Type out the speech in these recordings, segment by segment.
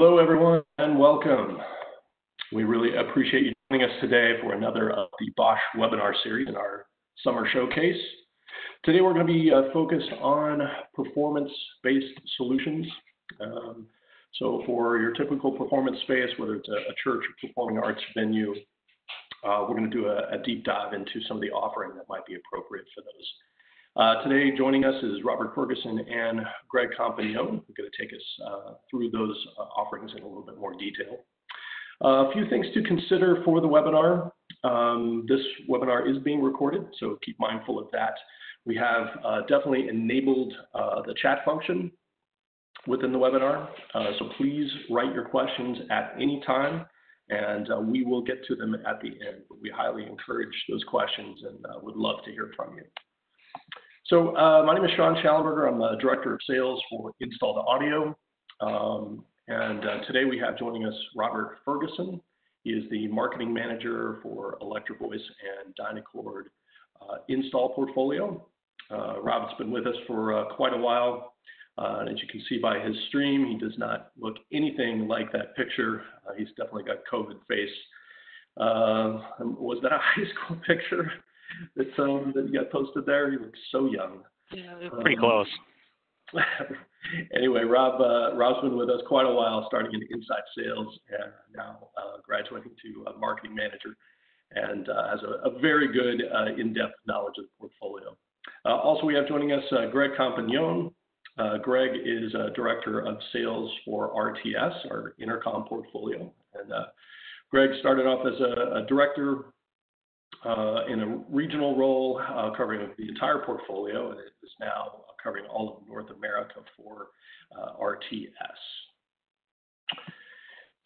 Hello, everyone, and welcome. We really appreciate you joining us today for another of the Bosch webinar series in our summer showcase. Today, we're going to be uh, focused on performance-based solutions. Um, so for your typical performance space, whether it's a, a church or performing arts venue, uh, we're going to do a, a, deep dive into some of the offering that might be appropriate for those. Uh, today, joining us is Robert Ferguson and Greg Compagnon, who are going to take us uh, through those uh, offerings in a little bit more detail. Uh, a few things to consider for the webinar. Um, this webinar is being recorded, so keep mindful of that. We have uh, definitely enabled uh, the chat function within the webinar, so please write your questions at any time and we will get to them at the end. We highly encourage those questions and would love to hear from you. So uh, my name is Sean Schallenberger. I'm the Director of Sales for Installed Audio. Um, and uh, today we have joining us Robert Ferguson. He is the Marketing Manager for Electro-Voice and Dynacord uh, install portfolio. Uh, Robert's been with us for uh, quite a while. Uh, as you can see by his stream, he does not look anything like that picture. he's definitely got COVID face. Um, was that a high school picture? That um, that you got posted there. You look so young. Yeah, pretty um, close. anyway, Rob uh, Rob's been with us quite a while, starting in inside sales and now uh, graduating to a marketing manager, and uh, has a, a, very good uh, in-depth knowledge of the portfolio. Uh, also, we have joining us uh, Greg Compagnon. Greg is a director of sales for RTS, our intercom portfolio, and Greg started off as a, a director in a regional role uh, covering the entire portfolio, and it is now covering all of North America for uh, RTS.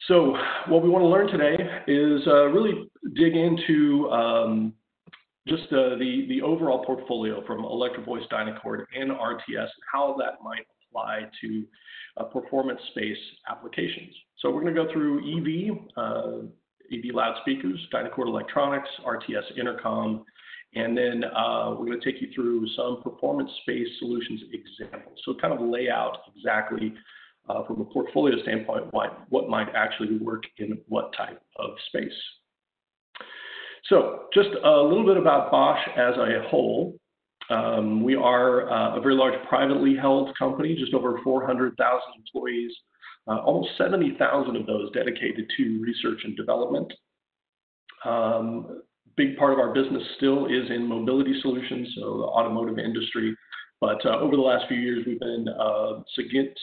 So what we want to learn today is uh, really dig into um, just uh, the, the overall portfolio from Electro-Voice, Dynacord, and RTS, and how that might apply to uh, performance space applications. So we're going to go through EV, EV loudspeakers, Dynacord Electronics, RTS Intercom, and then uh, we're going to take you through some performance-based solutions examples. So kind of lay out exactly uh, from a portfolio standpoint what, what might actually work in what type of space. So just a little bit about Bosch as a whole. Um, we are uh, a very large privately held company, just over 400,000 employees, uh, almost 70,000 of those dedicated to research and development. Um, big part of our business still is in mobility solutions, so the automotive industry. But uh, over the last few years, we've been uh,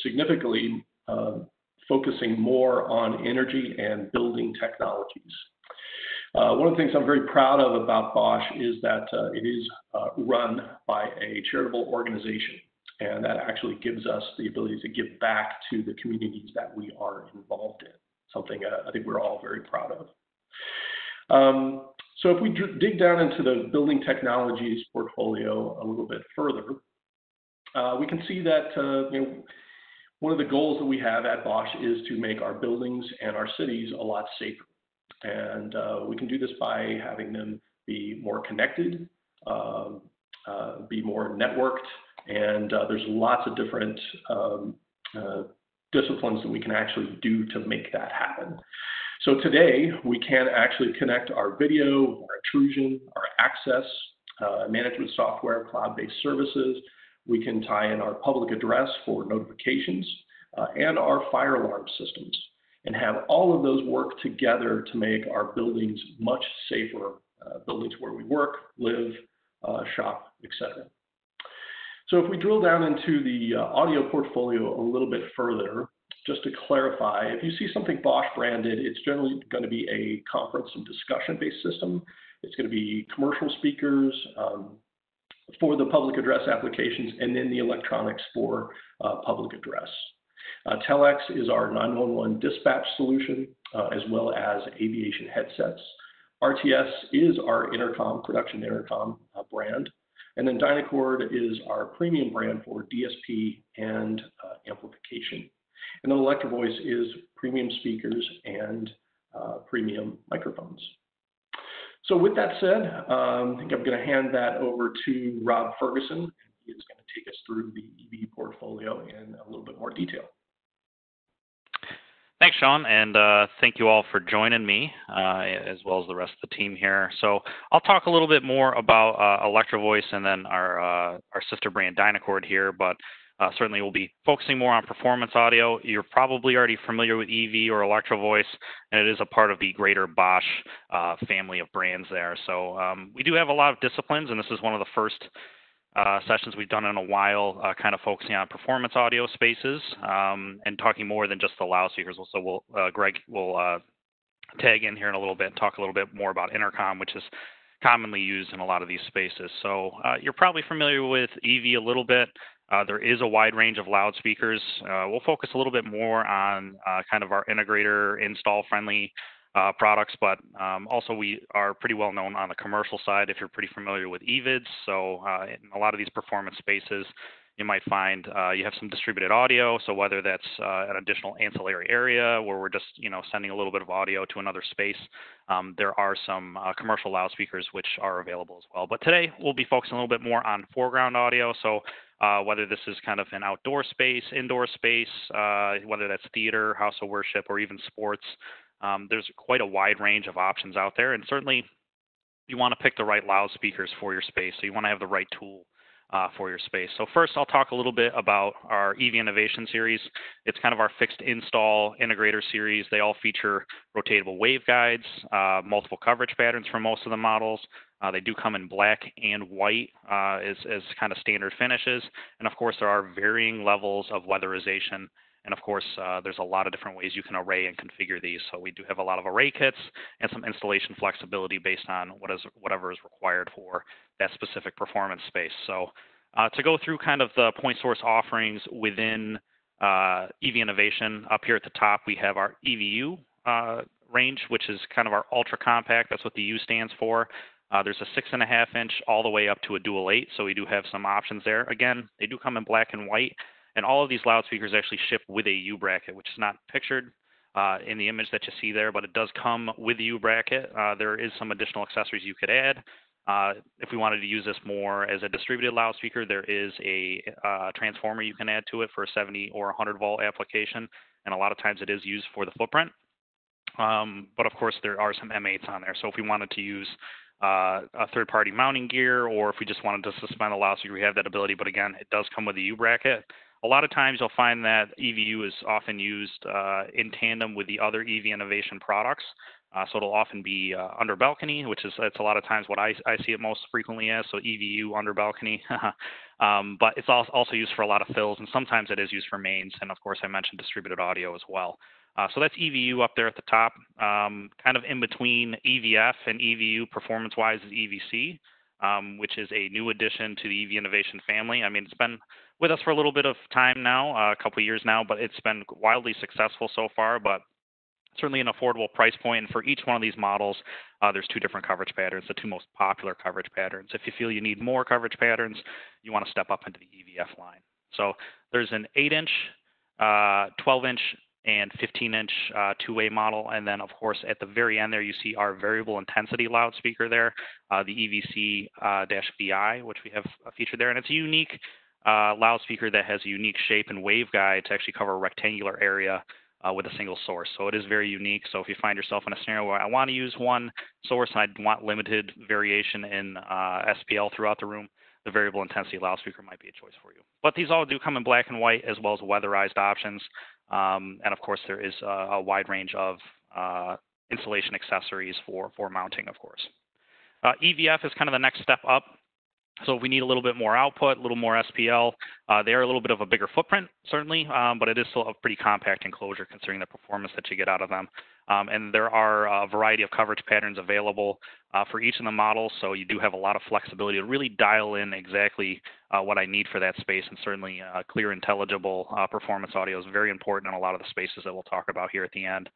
significantly uh, focusing more on energy and building technologies. Uh, one of the things I'm very proud of about Bosch is that uh, it is uh, run by a charitable organization and that actually gives us the ability to give back to the communities that we are involved in, something uh, I think we're all very proud of. Um, so if we dig down into the building technologies portfolio a little bit further, uh, we can see that uh, you know, one of the goals that we have at Bosch is to make our buildings and our cities a lot safer. And uh, we can do this by having them be more connected, um, uh, be more networked, and uh, there's lots of different um, uh, disciplines that we can actually do to make that happen. So today, we can actually connect our video, our intrusion, our access, uh, management software, cloud-based services. We can tie in our public address for notifications uh, and our fire alarm systems and have all of those work together to make our buildings much safer, uh, buildings where we work, live, uh, shop, etc. So if we drill down into the uh, audio portfolio a little bit further, just to clarify, if you see something Bosch branded, it's generally going to be a conference and discussion-based system. It's going to be commercial speakers um, for the public address applications, and then the electronics for uh, public address. Uh, Telex is our 911 dispatch solution, uh, as well as aviation headsets. RTS is our intercom, production intercom uh, brand. And then Dynacord is our premium brand for DSP and uh, amplification. And then Electro-Voice is premium speakers and uh, premium microphones. So with that said, um, I think I'm going to hand that over to Rob Ferguson. He is going to take us through the EV portfolio in a little bit more detail. Thanks, Sean, and uh, thank you all for joining me, uh, as well as the rest of the team here. So I'll talk a little bit more about uh, Electro-Voice and then our uh, our sister brand Dynacord here, but uh, certainly we'll be focusing more on performance audio. You're probably already familiar with EV or Electro-Voice, and it is a part of the greater Bosch uh, family of brands there. So um, we do have a lot of disciplines, and this is one of the first uh, sessions we've done in a while, uh, kind of focusing on performance audio spaces um, and talking more than just the loudspeakers. So we'll, uh, Greg will uh, tag in here in a little bit and talk a little bit more about intercom, which is commonly used in a lot of these spaces. So uh, you're probably familiar with EV a little bit. Uh, there is a wide range of loudspeakers. we'll focus a little bit more on kind of our integrator install friendly uh, products, but um, also we are pretty well known on the commercial side if you're pretty familiar with EVIDS. So uh, in a lot of these performance spaces, you might find uh, you have some distributed audio. So whether that's uh, an additional ancillary area where we're just you know sending a little bit of audio to another space, um, there are some uh, commercial loudspeakers which are available as well. But today we'll be focusing a little bit more on foreground audio. So uh, whether this is kind of an outdoor space, indoor space, uh, whether that's theater, house of worship, or even sports, um, there's quite a wide range of options out there, and certainly you want to pick the right loudspeakers for your space. So you want to have the right tool uh, for your space. So first, I'll talk a little bit about our EV Innovation series. It's kind of our fixed install integrator series. They all feature rotatable waveguides, uh, multiple coverage patterns for most of the models. Uh, they do come in black and white uh, as, as kind of standard finishes. And of course, there are varying levels of weatherization and of course, uh, there's a lot of different ways you can array and configure these. So we do have a lot of array kits and some installation flexibility based on what is whatever is required for that specific performance space. So uh, to go through kind of the point source offerings within uh, EV Innovation, up here at the top we have our EVU uh, range, which is kind of our ultra compact. That's what the U stands for. Uh, there's a six and a half inch all the way up to a dual eight, so we do have some options there. Again, they do come in black and white. And all of these loudspeakers actually ship with a U bracket, which is not pictured uh, in the image that you see there, but it does come with the U bracket. Uh, there is some additional accessories you could add. Uh, if we wanted to use this more as a distributed loudspeaker, there is a uh, transformer you can add to it for a 70 or 100 volt application, and a lot of times it is used for the footprint. Um, but of course, there are some M8s on there. So if we wanted to use uh, a third-party mounting gear, or if we just wanted to suspend the loudspeaker, we have that ability. But again, it does come with a U bracket. A lot of times you'll find that EVU is often used uh, in tandem with the other EV innovation products. Uh, so it'll often be uh, under balcony, which is it's a lot of times what I, I see it most frequently as. So EVU under balcony, um, but it's also used for a lot of fills, and sometimes it is used for mains. And of course, I mentioned distributed audio as well. Uh, so that's EVU up there at the top. Um, kind of in between EVF and EVU performance-wise is EVC, um, which is a new addition to the EV Innovation family. I mean, it's been with us for a little bit of time now, uh, a couple years now, but it's been wildly successful so far. But certainly an affordable price point. And for each one of these models, uh, there's two different coverage patterns, the two most popular coverage patterns. If you feel you need more coverage patterns, you want to step up into the EVF line. So there's an 8-inch, uh, 12-inch, and 15-inch uh, two-way model. And then, of course, at the very end there, you see our variable intensity loudspeaker there, uh, the EVC-VI, uh, which we have featured there. And it's unique uh, loudspeaker that has a unique shape and waveguide to actually cover a rectangular area uh, with a single source. So it is very unique. So if you find yourself in a scenario where I want to use one source and I want limited variation in uh, SPL throughout the room, the variable intensity loudspeaker might be a choice for you. But these all do come in black and white as well as weatherized options. Um, and of course, there is a, a wide range of uh, installation accessories for, for mounting, of course. Uh, EVF is kind of the next step up so if we need a little bit more output, a little more SPL, uh, they are a little bit of a bigger footprint, certainly, um, but it is still a pretty compact enclosure considering the performance that you get out of them. Um, and there are a variety of coverage patterns available uh, for each of the models, so you do have a lot of flexibility to really dial in exactly uh, what I need for that space, and certainly uh, clear, intelligible uh, performance audio is very important in a lot of the spaces that we'll talk about here at the end.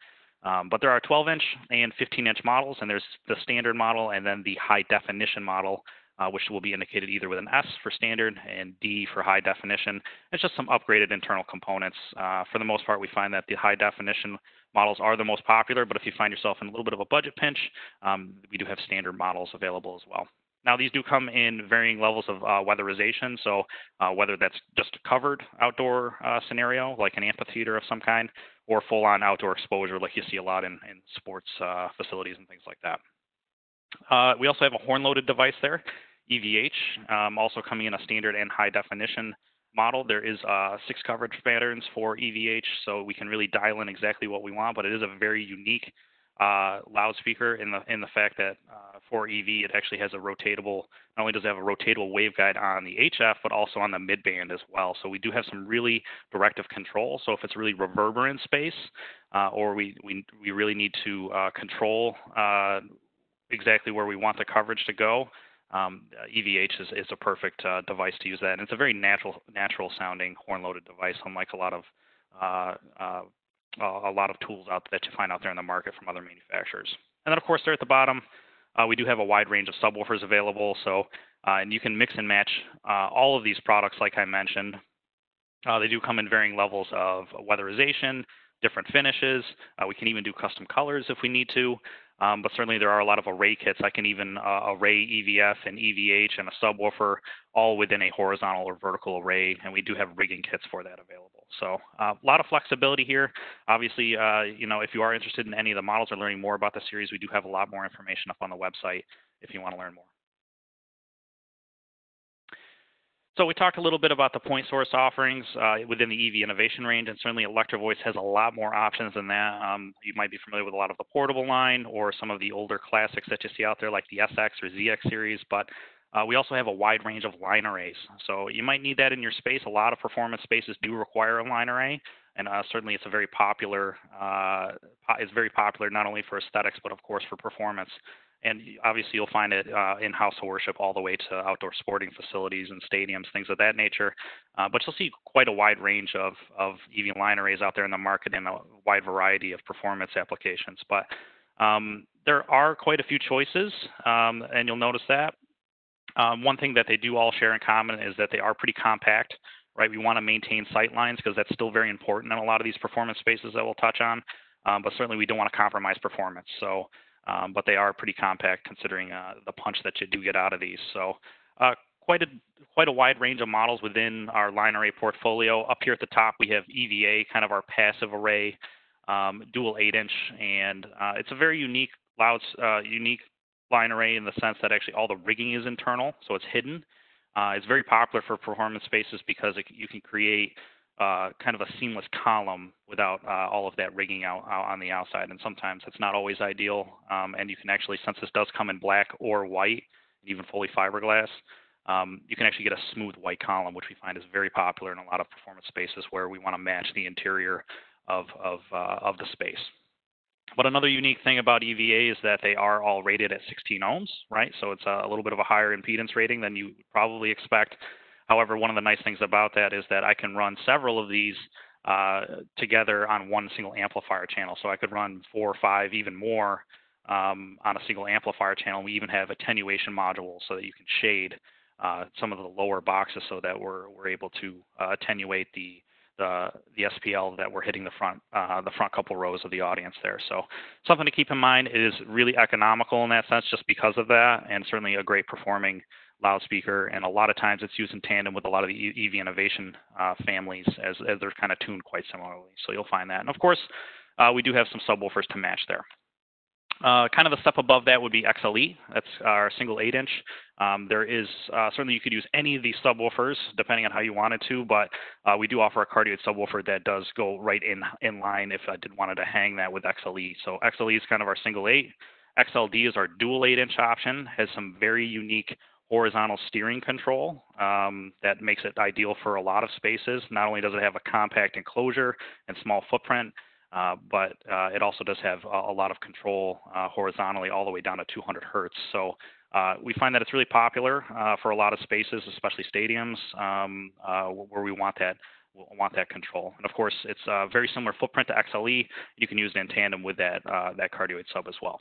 Um, but there are 12 inch and 15 inch models, and there's the standard model and then the high definition model, uh, which will be indicated either with an S for standard and D for high definition. It's just some upgraded internal components. Uh, for the most part, we find that the high definition models are the most popular, but if you find yourself in a little bit of a budget pinch, um, we do have standard models available as well. Now, these do come in varying levels of uh, weatherization. So, uh, whether that's just a covered outdoor uh, scenario, like an amphitheater of some kind, or full on outdoor exposure, like you see a lot in, in sports uh, facilities and things like that. Uh, we also have a horn loaded device there, EVH, um, also coming in a standard and high definition model. There is uh, six coverage patterns for EVH, so we can really dial in exactly what we want, but it is a very unique uh, loudspeaker in the in the fact that uh, for EV it actually has a rotatable. Not only does it have a rotatable waveguide on the HF, but also on the midband as well. So we do have some really directive control. So if it's really reverberant space, uh, or we, we we really need to uh, control uh, exactly where we want the coverage to go, um, EVH is, is a perfect uh, device to use that. And it's a very natural natural sounding horn loaded device, unlike a lot of uh, a lot of tools out that you find out there in the market from other manufacturers. And then, of course, there at the bottom, uh, we do have a wide range of subwoofers available. So, uh, and you can mix and match uh, all of these products, like I mentioned. Uh, they do come in varying levels of weatherization, different finishes. Uh, we can even do custom colors if we need to. Um, but certainly there are a lot of array kits. I can even uh, array EVF and EVH and a subwoofer all within a horizontal or vertical array, and we do have rigging kits for that available. So uh, a lot of flexibility here. Obviously, uh, you know, if you are interested in any of the models or learning more about the series, we do have a lot more information up on the website if you want to learn more. So we talked a little bit about the point source offerings uh, within the EV innovation range, and certainly Electro-Voice has a lot more options than that. Um, you might be familiar with a lot of the portable line or some of the older classics that you see out there like the SX or ZX series, but uh, we also have a wide range of line arrays. So you might need that in your space. A lot of performance spaces do require a line array, and uh, certainly it's a very popular, uh, it's very popular not only for aesthetics, but of course for performance and obviously you'll find it uh, in house worship all the way to outdoor sporting facilities and stadiums, things of that nature. Uh, but you'll see quite a wide range of, of EV line arrays out there in the market and a wide variety of performance applications. But um, there are quite a few choices, um, and you'll notice that. Um, one thing that they do all share in common is that they are pretty compact, right? We want to maintain sight lines because that's still very important in a lot of these performance spaces that we'll touch on. Um, but certainly we don't want to compromise performance. So um, but they are pretty compact considering uh, the punch that you do get out of these. So uh, quite a quite a wide range of models within our line array portfolio. Up here at the top, we have EVA, kind of our passive array, um, dual 8-inch, and uh, it's a very unique loud, uh, unique line array in the sense that actually all the rigging is internal, so it's hidden. Uh, it's very popular for performance spaces because it, you can create uh, kind of a seamless column without uh, all of that rigging out, out, on the outside. And sometimes it's not always ideal. Um, and you can actually, since this does come in black or white, even fully fiberglass, um, you can actually get a smooth white column, which we find is very popular in a lot of performance spaces where we want to match the interior of, of, uh, of the space. But another unique thing about EVA is that they are all rated at 16 ohms, right? So it's a little bit of a higher impedance rating than you probably expect However, one of the nice things about that is that I can run several of these uh, together on one single amplifier channel. So I could run four or five, even more, um, on a single amplifier channel. We even have attenuation modules so that you can shade uh, some of the lower boxes so that we're, we're able to uh, attenuate the, the, the SPL that we're hitting the front, uh, the front couple rows of the audience there. So something to keep in mind is really economical in that sense just because of that and certainly a great performing loudspeaker, and a lot of times it's used in tandem with a lot of the EV innovation uh, families as, as they're kind of tuned quite similarly. So you'll find that. And of course, uh, we do have some subwoofers to match there. Uh, kind of a step above that would be XLE. That's our single 8 inch. Um, there is uh, certainly you could use any of these subwoofers depending on how you wanted to, but uh, we do offer a cardioid subwoofer that does go right in in line if I did wanted to hang that with XLE. So XLE is kind of our single 8. XLD is our dual 8 inch option. Has some very unique horizontal steering control um, that makes it ideal for a lot of spaces. Not only does it have a compact enclosure and small footprint, uh, but uh, it also does have a, a lot of control uh, horizontally all the way down to 200 hertz. So uh, we find that it's really popular uh, for a lot of spaces, especially stadiums, um, uh, where we want that want that control. And of course, it's a very similar footprint to XLE. You can use it in tandem with that that cardioid sub as well.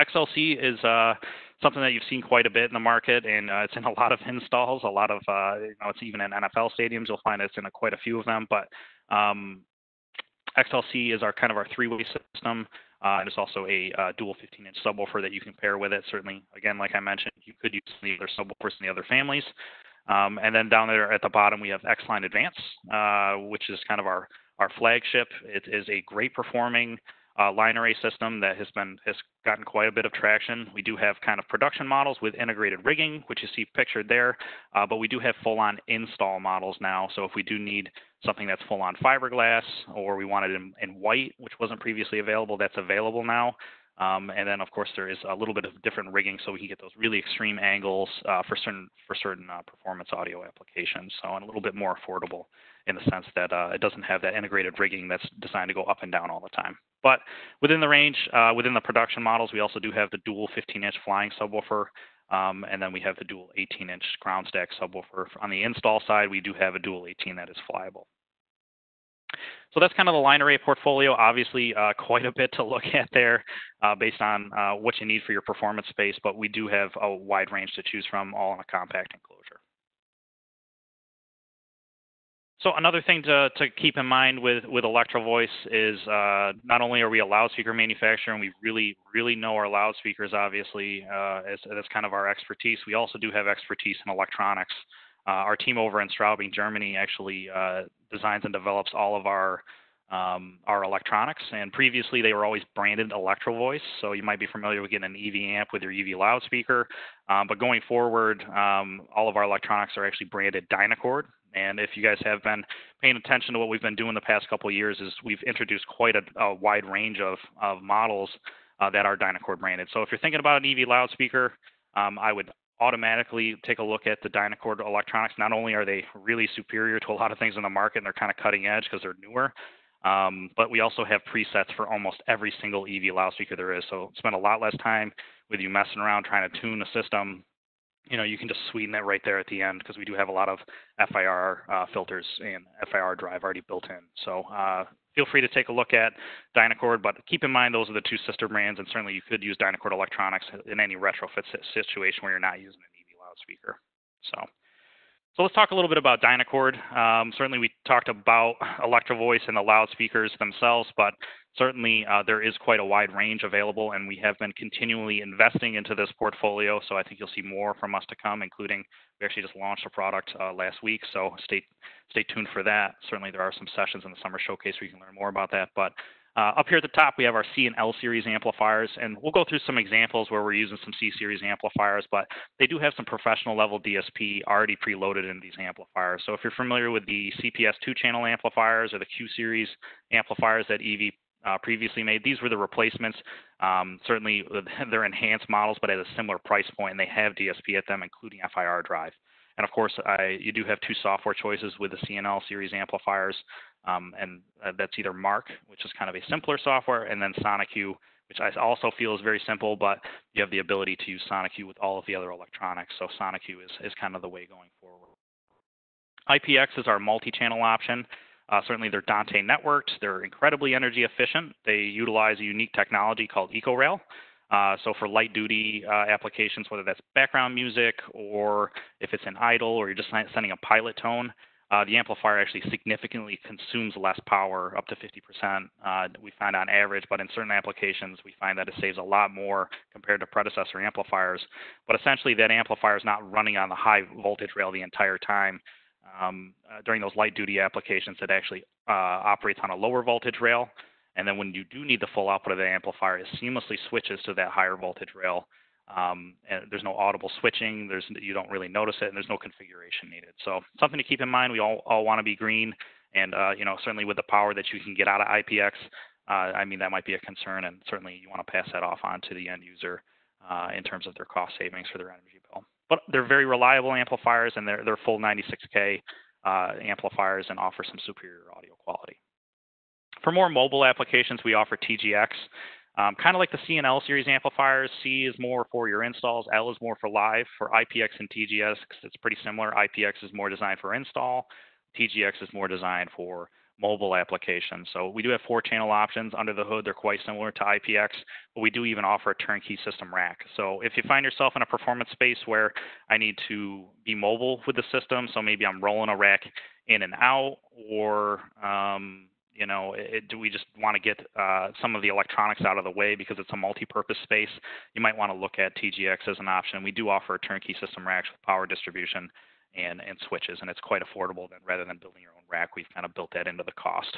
XLC is uh, something that you've seen quite a bit in the market, and uh, it's in a lot of installs. A lot of, uh, you know, it's even in NFL stadiums. You'll find it's in a, quite a few of them. But um, XLC is our kind of our three-way system. Uh, and it's also a uh, dual 15-inch subwoofer that you can pair with it. Certainly, again, like I mentioned, you could use the other subwoofers in the other families. Um, and then down there at the bottom, we have X-Line Advance, uh, which is kind of our, our flagship. It is a great performing uh, line array system that has been has gotten quite a bit of traction. We do have kind of production models with integrated rigging, which you see pictured there, uh, but we do have full-on install models now. So if we do need something that's full-on fiberglass, or we want it in, in white, which wasn't previously available, that's available now. Um, and then, of course, there is a little bit of different rigging, so we can get those really extreme angles uh, for certain for certain uh, performance audio applications. So, and a little bit more affordable in the sense that uh, it doesn't have that integrated rigging that's designed to go up and down all the time. But within the range, uh, within the production models, we also do have the dual 15-inch flying subwoofer, um, and then we have the dual 18-inch ground stack subwoofer. On the install side, we do have a dual 18 that is flyable. So that's kind of the line array portfolio. Obviously, uh, quite a bit to look at there uh, based on uh, what you need for your performance space, but we do have a wide range to choose from, all in a compact enclosure. So another thing to, to keep in mind with, with Electro Voice is uh, not only are we a loudspeaker manufacturer and we really, really know our loudspeakers, obviously, uh, as, that's kind of our expertise, we also do have expertise in electronics. Uh, our team over in Straubing, Germany, actually uh, designs and develops all of our um, our electronics. And previously, they were always branded Electro Voice, so you might be familiar with getting an EV amp with your EV loudspeaker. Um, but going forward, um, all of our electronics are actually branded Dynacord. And if you guys have been paying attention to what we've been doing the past couple of years, is we've introduced quite a, a wide range of, of models uh, that are Dynacord branded. So if you're thinking about an EV loudspeaker, um, I would automatically take a look at the Dynacord electronics. Not only are they really superior to a lot of things in the market and they're kind of cutting edge because they're newer, um, but we also have presets for almost every single EV loudspeaker there is. So spend a lot less time with you messing around trying to tune a system. You know, you can just sweeten that right there at the end because we do have a lot of FIR uh, filters and FIR drive already built in. So uh, feel free to take a look at Dynacord, but keep in mind those are the two sister brands, and certainly you could use Dynacord Electronics in any retrofit situation where you're not using an EV loudspeaker. So. So let's talk a little bit about Dynacord. Um, certainly, we talked about Electro Voice and the loudspeakers themselves, but certainly uh, there is quite a wide range available, and we have been continually investing into this portfolio. So I think you'll see more from us to come, including we actually just launched a product uh, last week. So stay stay tuned for that. Certainly, there are some sessions in the summer showcase where you can learn more about that. But uh, up here at the top, we have our C and L series amplifiers, and we'll go through some examples where we're using some C series amplifiers, but they do have some professional level DSP already preloaded in these amplifiers. So if you're familiar with the CPS two channel amplifiers or the Q series amplifiers that EV uh, previously made, these were the replacements. Um, certainly, they're enhanced models, but at a similar price point, and they have DSP at them, including FIR drive. And of course, I, you do have two software choices with the CNL series amplifiers, um, and uh, that's either Mark, which is kind of a simpler software, and then SoniCue, which I also feel is very simple, but you have the ability to use SoniCue with all of the other electronics. So SoniCue is, is kind of the way going forward. IPX is our multi-channel option. Uh, certainly, they're Dante networked. They're incredibly energy efficient. They utilize a unique technology called EcoRail. Uh, so for light duty uh, applications, whether that's background music or if it's an idle or you're just sending a pilot tone, uh, the amplifier actually significantly consumes less power, up to 50%. Uh, we find on average, but in certain applications, we find that it saves a lot more compared to predecessor amplifiers. But essentially, that amplifier is not running on the high voltage rail the entire time. Um, uh, during those light duty applications, it actually uh, operates on a lower voltage rail. And then when you do need the full output of the amplifier, it seamlessly switches to that higher voltage rail. Um, and there's no audible switching. There's you don't really notice it, and there's no configuration needed. So something to keep in mind. We all, all want to be green, and uh, you know certainly with the power that you can get out of IPX, uh, I mean that might be a concern, and certainly you want to pass that off on to the end user uh, in terms of their cost savings for their energy bill. But they're very reliable amplifiers, and they're they're full 96K uh, amplifiers and offer some superior audio quality. For more mobile applications, we offer TGX. Um, kind of like the C and L series amplifiers, C is more for your installs, L is more for live. For IPX and TGX, it's pretty similar. IPX is more designed for install, TGX is more designed for mobile applications. So we do have four channel options under the hood. They're quite similar to IPX, but we do even offer a turnkey system rack. So if you find yourself in a performance space where I need to be mobile with the system, so maybe I'm rolling a rack in and out, or um, you know, it, do we just want to get uh, some of the electronics out of the way because it's a multi-purpose space? You might want to look at TGX as an option. We do offer a turnkey system racks with power distribution and, and switches, and it's quite affordable. Then rather than building your own rack, we've kind of built that into the cost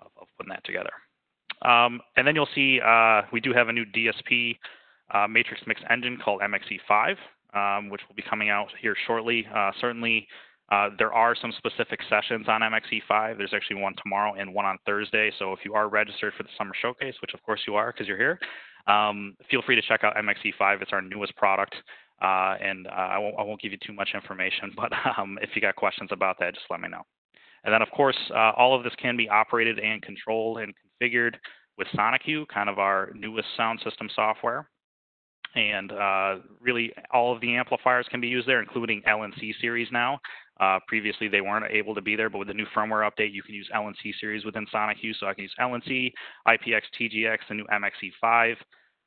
of, of putting that together. Um, and then you'll see uh, we do have a new DSP uh, matrix mix engine called MXE5, um, which will be coming out here shortly. Uh, certainly, uh, there are some specific sessions on MXE5. There's actually one tomorrow and one on Thursday. So if you are registered for the summer showcase, which of course you are because you're here, um, feel free to check out MXE5. It's our newest product. Uh, and uh, I won't, I, won't, give you too much information, but um, if you got questions about that, just let me know. And then, of course, uh, all of this can be operated and controlled and configured with SoniCue, kind of our newest sound system software. And uh, really, all of the amplifiers can be used there, including LNC series now. Uh, previously, they weren't able to be there, but with the new firmware update, you can use LNC series within SoniCue. So I can use LNC, IPX, TGX, the new MXE5.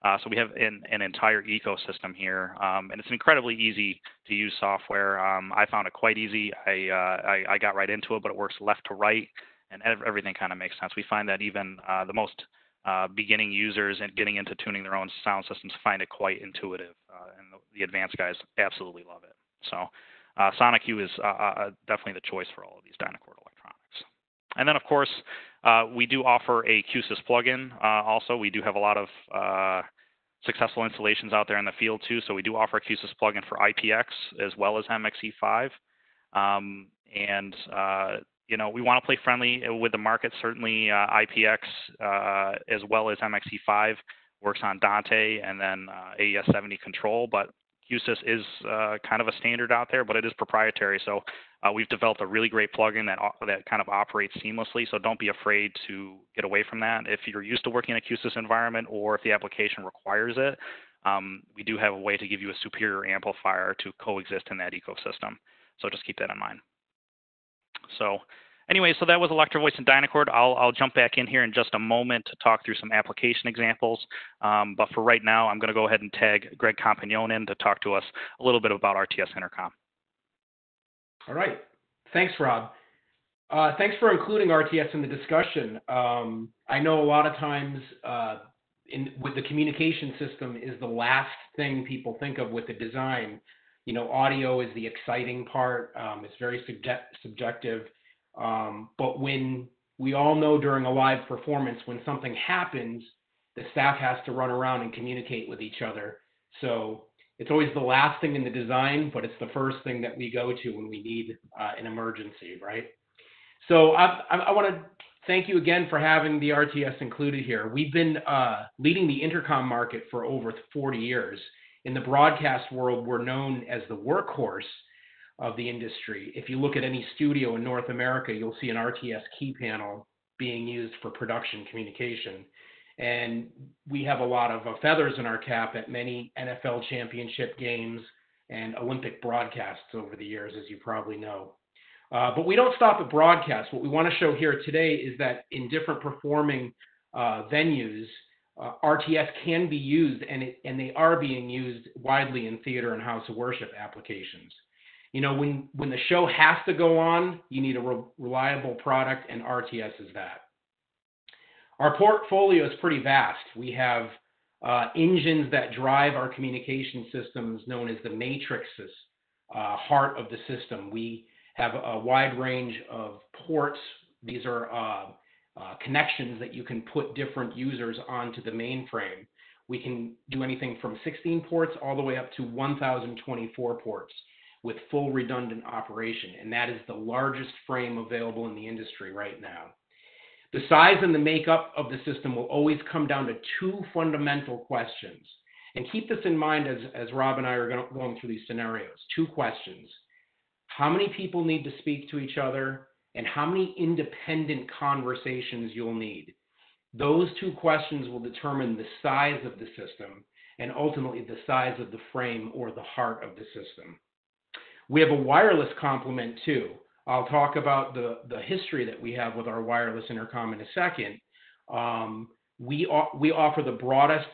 Uh, so we have an, an entire ecosystem here, um, and it's incredibly easy to use software. Um, I found it quite easy. I, uh, I, I, got right into it, but it works left to right, and everything kind of makes sense. We find that even uh, the most uh, beginning users and getting into tuning their own sound systems find it quite intuitive, uh, and the, the, advanced guys absolutely love it. So uh, is definitely the choice for all of these Dynacord electronics. And then, of course, uh, we do offer a QSYS plugin. Uh, also, we do have a lot of uh, successful installations out there in the field too. So we do offer a QSYS plugin for IPX as well as MXE5. Um, and uh, you know we want to play friendly with the market. Certainly, uh, IPX uh, as well as MXE5 works on Dante and then AES70 control, but QSYS is kind of a standard out there, but it is proprietary. So uh, we've developed a really great plugin that that kind of operates seamlessly. So don't be afraid to get away from that. If you're used to working in a QSYS environment, or if the application requires it, um, we do have a way to give you a superior amplifier to coexist in that ecosystem. So just keep that in mind. So anyway, so that was Electro-Voice and Dynacord. I'll, I'll jump back in here in just a moment to talk through some application examples. Um, but for right now, I'm going to go ahead and tag Greg Compagnon in to talk to us a little bit about RTS Intercom. All right. Thanks, Rob. Uh, thanks for including RTS in the discussion. Um, I know a lot of times uh, in, with the communication system is the last thing people think of with the design. You know, audio is the exciting part. Um, it's very subject, subjective. Um, but when we all know during a live performance, when something happens, the staff has to run around and communicate with each other. So it's always the last thing in the design, but it's the first thing that we go to when we need uh, an emergency, right? So I, I, I want to thank you again for having the RTS included here. We've been uh, leading the intercom market for over 40 years. In the broadcast world, we're known as the workhorse of the industry. If you look at any studio in North America, you'll see an RTS key panel being used for production communication. And we have a lot of uh, feathers in our cap at many NFL championship games and Olympic broadcasts over the years, as you probably know. Uh, but we don't stop at broadcast. What we want to show here today is that in different performing uh, venues, uh, RTS can be used, and, it, and they are being used widely in theater and house of worship applications. You know, when, when the show has to go on, you need a re- reliable product, and RTS is that. Our portfolio is pretty vast. We have uh, engines that drive our communication systems known as the matrices, uh, heart of the system. We have a wide range of ports. These are uh, uh connections that you can put different users onto the mainframe. We can do anything from 16 ports all the way up to 1,024 ports with full redundant operation. And that is the largest frame available in the industry right now. The size and the makeup of the system will always come down to two fundamental questions. And keep this in mind as, as Rob and I are going through these scenarios. Two questions. How many people need to speak to each other, and how many independent conversations you'll need? Those two questions will determine the size of the system and ultimately the size of the frame or the heart of the system. We have a wireless complement too. I'll talk about the, the history that we have with our wireless intercom in a second. Um, we, we offer the broadest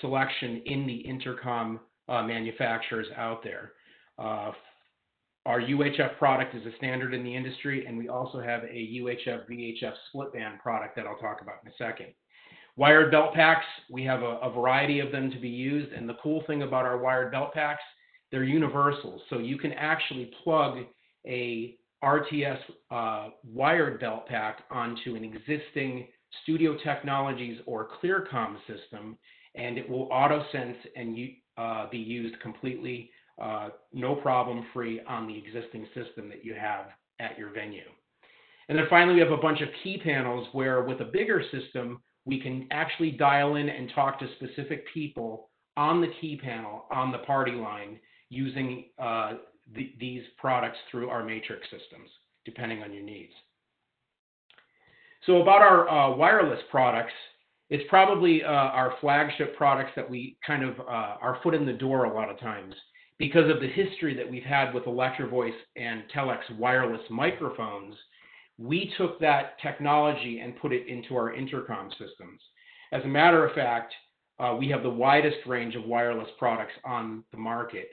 selection in the intercom uh, manufacturers out there. Uh, our UHF product is a standard in the industry, and we also have a UHF VHF split band product that I'll talk about in a second. Wired belt packs, we have a, a, variety of them to be used, and the cool thing about our wired belt packs, they're universal. So you can actually plug a RTS uh, wired belt pack onto an existing Studio Technologies or ClearCom system, and it will auto sense and uh, be used completely uh, no problem free on the existing system that you have at your venue. And then finally, we have a bunch of key panels where with a bigger system, we can actually dial in and talk to specific people on the key panel on the party line using uh, the, these products through our matrix systems, depending on your needs. So about our uh, wireless products, it's probably uh, our flagship products that we kind of uh, our foot in the door a lot of times because of the history that we've had with Electro-Voice and Telex wireless microphones. We took that technology and put it into our intercom systems. As a matter of fact, uh, we have the widest range of wireless products on the market.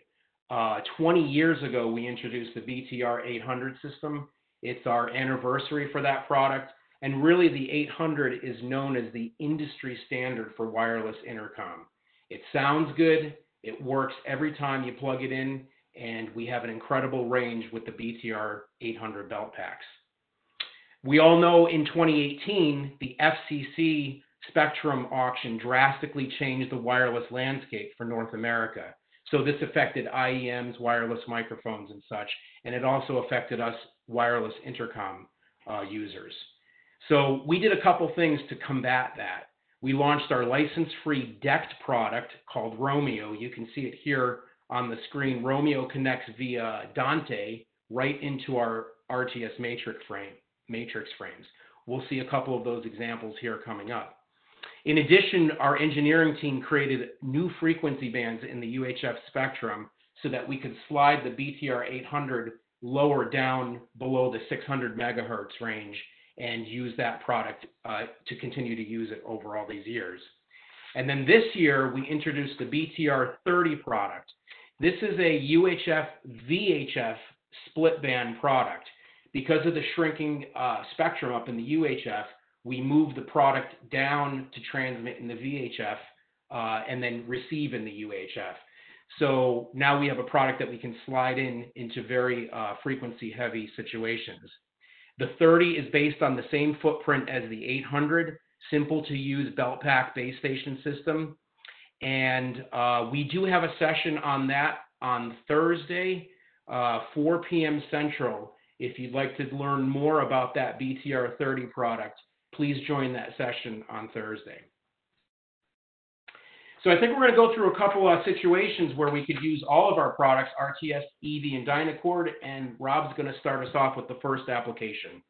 Uh, 20 years ago, we introduced the BTR 800 system. It's our anniversary for that product. And really, the 800 is known as the industry standard for wireless intercom. It sounds good, it works every time you plug it in, and we have an incredible range with the BTR 800 belt packs. We all know in 2018, the FCC Spectrum auction drastically changed the wireless landscape for North America. So this affected IEMs, wireless microphones, and such, and it also affected us wireless intercom uh, users. So we did a couple things to combat that. We launched our license-free DECT product called Roameo. You can see it here on the screen. Roameo connects via Dante right into our RTS matrix frame, matrix frames. We'll see a couple of those examples here coming up. In addition, our engineering team created new frequency bands in the UHF spectrum so that we could slide the BTR 800 lower down below the 600 megahertz range and use that product uh, to continue to use it over all these years. And then this year, we introduced the BTR 30 product. This is a UHF VHF split band product. Because of the shrinking uh, spectrum up in the UHF, we move the product down to transmit in the VHF uh, and then receive in the UHF. So now we have a product that we can slide in into very uh, frequency heavy situations. The 30 is based on the same footprint as the 800, simple to use belt pack base station system. And uh, we do have a session on that on Thursday, uh, 4 p.m. Central. If you'd like to learn more about that BTR 30 product, please join that session on Thursday. So I think we're going to go through a couple of situations where we could use all of our products, RTS, EV, and Dynacord, and Rob's going to start us off with the first application.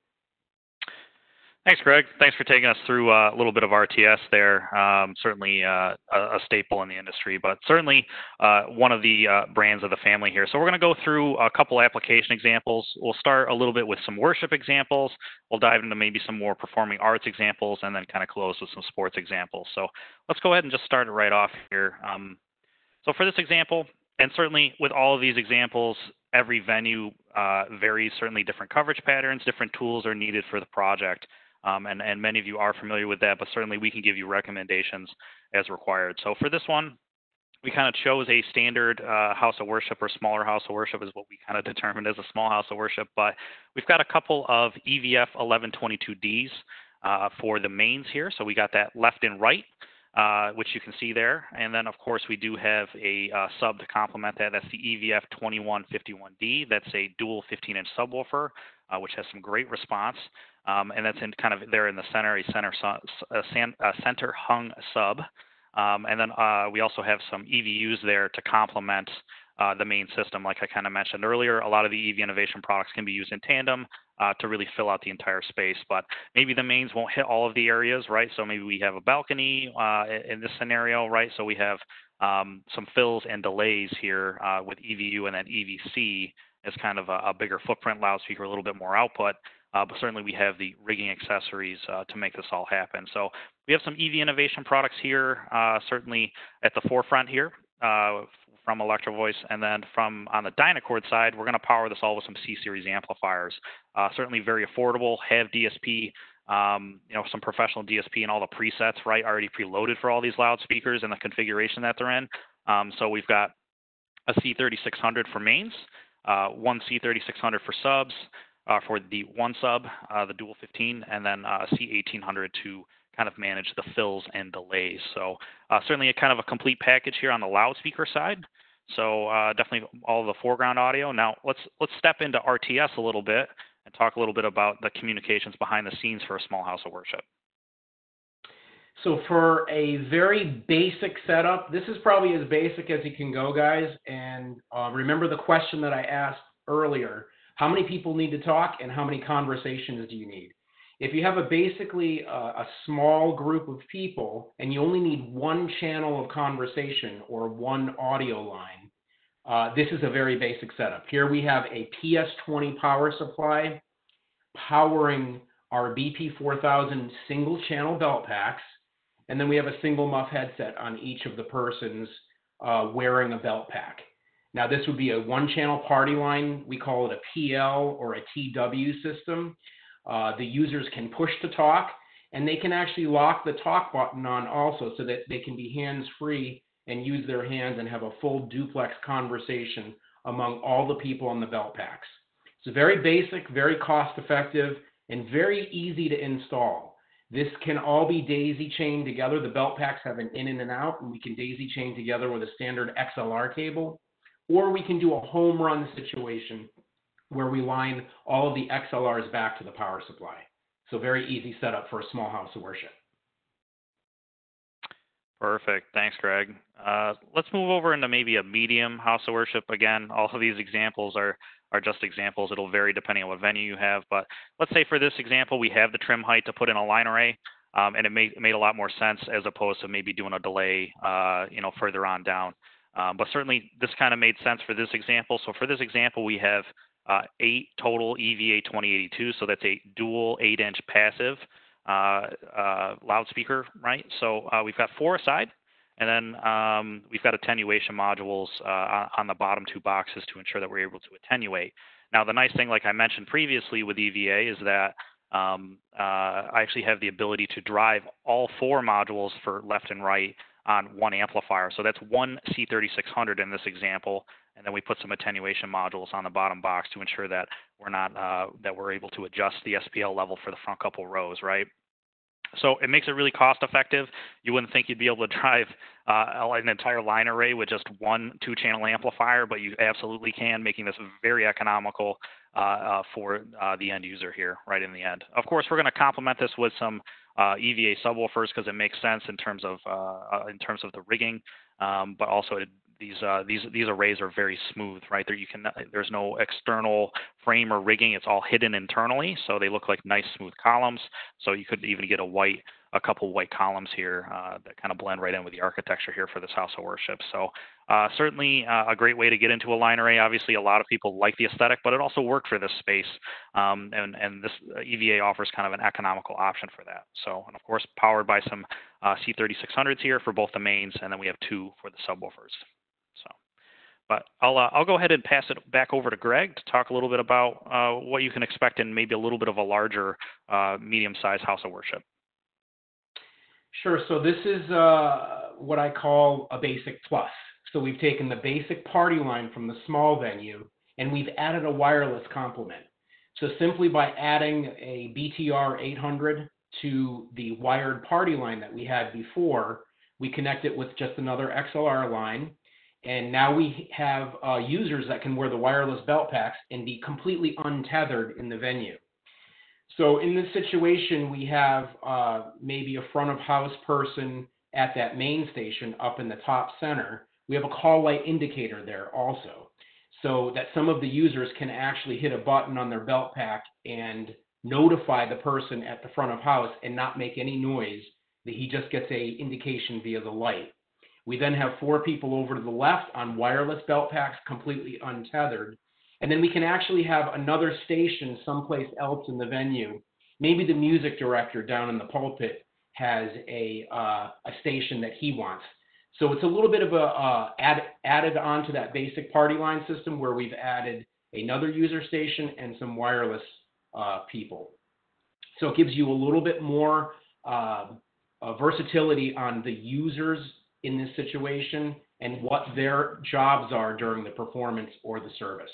Thanks, Greg. Thanks for taking us through uh, a little bit of RTS there. Um, certainly uh, a, staple in the industry, but certainly uh, one of the uh, brands of the family here. So we're going to go through a couple application examples. We'll start a little bit with some worship examples. We'll dive into maybe some more performing arts examples, and then kind of close with some sports examples. So let's go ahead and just start it right off here. Um, so for this example, and certainly with all of these examples, every venue uh, varies. Certainly different coverage patterns, different tools are needed for the project. Um, and, and many of you are familiar with that, but certainly we can give you recommendations as required. So for this one, we kind of chose a standard uh, house of worship or smaller house of worship is what we kind of determined as a small house of worship. But we've got a couple of EVF 1122Ds uh, for the mains here. So we got that left and right, uh, which you can see there. And then, of course, we do have a uh, sub to complement that. That's the EVF 2151D. That's a dual 15 inch subwoofer, uh, which has some great response. Um, and that's in kind of there in the center, a center, a center hung sub. Um, and then uh, we also have some EVUs there to complement uh, the main system. Like I kind of mentioned earlier, a lot of the EV Innovation products can be used in tandem uh, to really fill out the entire space. But maybe the mains won't hit all of the areas, right? So maybe we have a balcony uh, in this scenario, right? So we have um, some fills and delays here uh, with EVU and then EVC as kind of a, a bigger footprint loudspeaker, a little bit more output. Uh, but certainly we have the rigging accessories uh, to make this all happen. So we have some EV innovation products here, uh, certainly at the forefront here uh, from Electro Voice. And then from on the Dynacord side, we're going to power this all with some C-Series amplifiers. Uh, certainly very affordable, have DSP, um, you know, some professional DSP and all the presets, right, already preloaded for all these loudspeakers and the configuration that they're in. Um, so we've got a C3600 for mains, uh, one C3600 for subs, for the one sub, uh, the dual 15, and then uh, a C1800 to kind of manage the fills and delays. So uh, certainly a kind of a complete package here on the loudspeaker side. So uh, definitely all the foreground audio. Now let's let's step into RTS a little bit and talk a little bit about the communications behind the scenes for a small house of worship. So for a very basic setup, this is probably as basic as you can go, guys. And uh, remember the question that I asked earlier: How many people need to talk, and how many conversations do you need? If you have a basically uh, a small group of people and you only need one channel of conversation or one audio line, uh, this is a very basic setup. Here we have a PS20 power supply powering our BP4000 single channel belt packs and then we have a single muff headset on each of the persons uh, wearing a belt pack. Now, this would be a one channel party line. We call it a PL or a TW system. Uh, the users can push to talk, and they can actually lock the talk button on also so that they can be hands free and use their hands and have a full duplex conversation among all the people on the belt packs. It's very basic, very cost effective, and very easy to install. This can all be daisy chained together. The belt packs have an in and an out, and we can daisy chain together with a standard XLR cable. Or we can do a home run situation where we line all of the XLRs back to the power supply. So very easy setup for a small house of worship. Perfect. Thanks, Greg. Uh, let's move over into maybe a medium house of worship. Again, all of these examples are are just examples. It'll vary depending on what venue you have. But let's say for this example, we have the trim height to put in a line array, um, and it made, made a lot more sense as opposed to maybe doing a delay, uh, you know, further on down. Um, but certainly this kind of made sense for this example. So for this example, we have uh, eight total EVA 2082. So that's a dual eight inch passive uh, uh, loudspeaker, right? So uh, we've got four aside. And then um, we've got attenuation modules uh, on the bottom two boxes to ensure that we're able to attenuate. Now, the nice thing, like I mentioned previously with EVA, is that um, uh, I actually have the ability to drive all four modules for left and right on one amplifier. So that's one C3600 in this example, and then we put some attenuation modules on the bottom box to ensure that we're not uh, that we're able to adjust the SPL level for the front couple rows, right? So it makes it really cost effective. You wouldn't think you'd be able to drive uh, an entire line array with just one two channel amplifier, but you absolutely can, making this very economical uh, uh, for uh, the end user here right in the end. Of course, we're going to complement this with some uh, EVA subwoofers because it makes sense in terms of uh, in terms of the rigging, um, but also it these uh, these these arrays are very smooth, right? There you can there's no external frame or rigging. It's all hidden internally, so they look like nice smooth columns. So you could even get a white a couple white columns here uh, that kind of blend right in with the architecture here for this house of worship. So uh, certainly uh, a great way to get into a line array. Obviously, a lot of people like the aesthetic, but it also worked for this space, um, and and this uh, EVA offers kind of an economical option for that. So and of course powered by some uh, C3600s here for both the mains, and then we have two for the subwoofers. So. But I'll uh, I'll go ahead and pass it back over to Greg to talk a little bit about uh, what you can expect in maybe a little bit of a larger, uh, medium-sized house of worship. Sure. So this is uh, what I call a basic plus. So we've taken the basic party line from the small venue and we've added a wireless complement. So simply by adding a BTR 800 to the wired party line that we had before, we connect it with just another XLR line and now we have uh, users that can wear the wireless belt packs and be completely untethered in the venue. So in this situation, we have uh, maybe a front of house person at that main station up in the top center. We have a call light indicator there also, so that some of the users can actually hit a button on their belt pack and notify the person at the front of house and not make any noise. That he just gets a indication via the light. We then have four people over to the left on wireless belt packs, completely untethered. And then we can actually have another station someplace else in the venue. Maybe the music director down in the pulpit has a, uh, a station that he wants. So it's a little bit of a uh, add, added on to that basic party line system where we've added another user station and some wireless uh, people. So it gives you a little bit more uh, versatility on the users in this situation and what their jobs are during the performance or the service.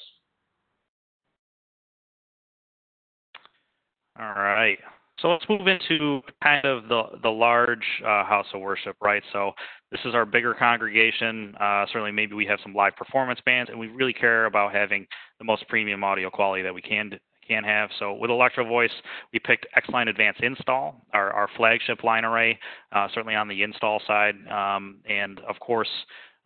All right. So let's move into kind of the, the large uh, house of worship, right? So this is our bigger congregation. Uh, certainly, maybe we have some live performance bands, and we really care about having the most premium audio quality that we can can have. So with Electro Voice, we picked X-Line Advanced Install, our, our flagship line array, uh, certainly on the install side. Um, and of course,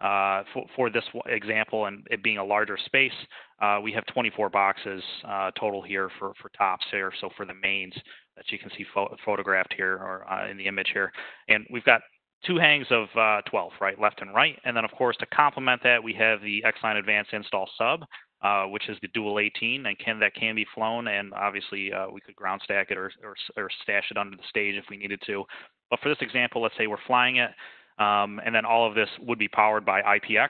uh, for, for, this example and it being a larger space, uh, we have 24 boxes uh, total here for, for tops here. So for the mains that you can see pho photographed here or uh, in the image here. And we've got two hangs of uh, 12, right, left and right. And then of course to complement that, we have the X-Line Advanced Install Sub, uh, which is the dual 18 and can that can be flown and obviously uh, we could ground stack it or, or, or, stash it under the stage if we needed to. But for this example, let's say we're flying it um, and then all of this would be powered by IPX.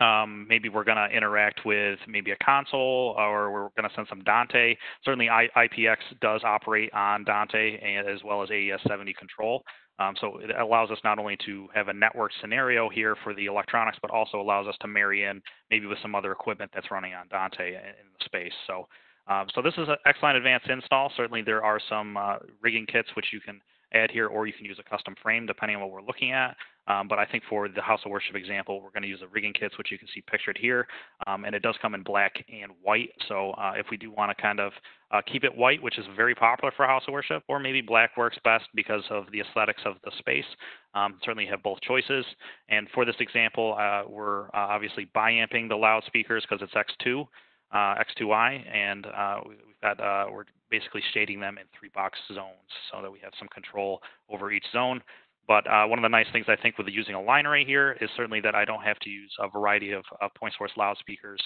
Um, maybe we're going to interact with maybe a console or we're going to send some Dante. Certainly I, IPX does operate on Dante as well as AES-70 control. Um, so it allows us not only to have a network scenario here for the electronics, but also allows us to marry in maybe with some other equipment that's running on Dante in, the space. So, um, so this is an X-Line Advanced install. Certainly there are some uh, rigging kits which you can add here, or you can use a custom frame depending on what we're looking at. Um, but I think for the House of Worship example, we're going to use the rigging kits, which you can see pictured here. Um, and it does come in black and white. So uh, if we do want to kind of uh, keep it white, which is very popular for House of Worship, or maybe black works best because of the aesthetics of the space, um, certainly have both choices. And for this example, uh, we're uh, obviously biamping the loudspeakers because it's X2. Uh, X2Y, and uh, we've got we're basically shading them in three box zones so that we have some control over each zone. But uh, one of the nice things I think with using a line array here is certainly that I don't have to use a variety of, of point source loudspeakers,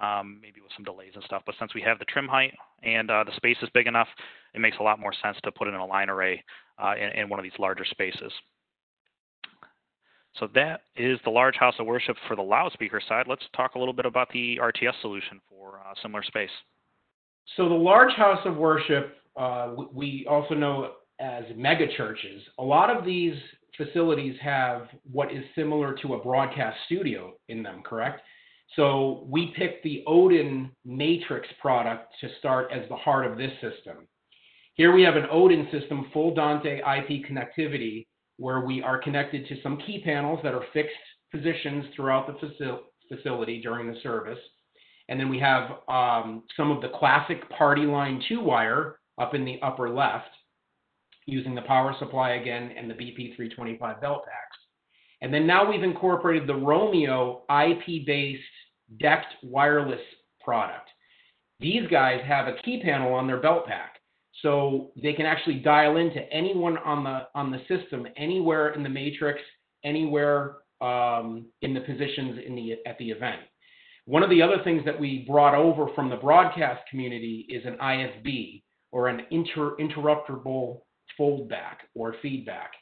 um, maybe with some delays and stuff. But since we have the trim height and uh, the space is big enough, it makes a lot more sense to put it in a line array uh, in, in one of these larger spaces. So that is the large house of worship for the loudspeaker side. Let's talk a little bit about the RTS solution for uh, similar space. So the large house of worship, uh, we also know as mega churches, a lot of these facilities have what is similar to a broadcast studio in them, correct? So we picked the Odin Matrix product to start as the heart of this system. Here we have an Odin system, full Dante IP connectivity, where we are connected to some key panels that are fixed positions throughout the facil facility during the service. And then we have um, some of the classic party line two wire up in the upper left using the power supply again and the BP325 belt packs. And then now we've incorporated the Roameo IP-based DECT wireless product. These guys have a key panel on their belt pack. So they can actually dial into anyone on the on the system, anywhere in the matrix, anywhere um, in the positions in the at the event. One of the other things that we brought over from the broadcast community is an IFB or an inter, interruptible foldback or feedback.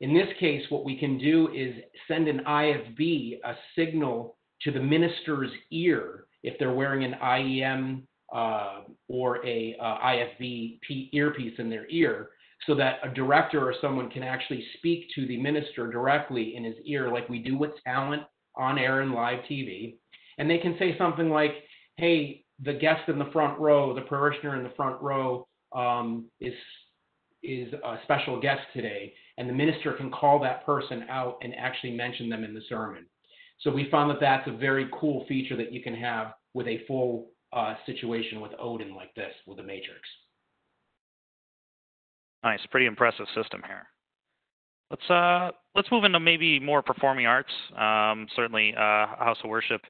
In this case, what we can do is send an IFB a signal to the minister's ear if they're wearing an IEM uh, or a uh, IFB earpiece in their ear, so that a director or someone can actually speak to the minister directly in his ear, like we do with talent on air and live TV. And they can say something like, hey, the guest in the front row, the parishioner in the front row um, is is a special guest today, and the minister can call that person out and actually mention them in the sermon. So we found that that's a very cool feature that you can have with a full uh, situation with Odin like this with the Matrix. Nice, pretty impressive system here. Let's uh, let's move into maybe more performing arts. Um, certainly, uh, House of Worship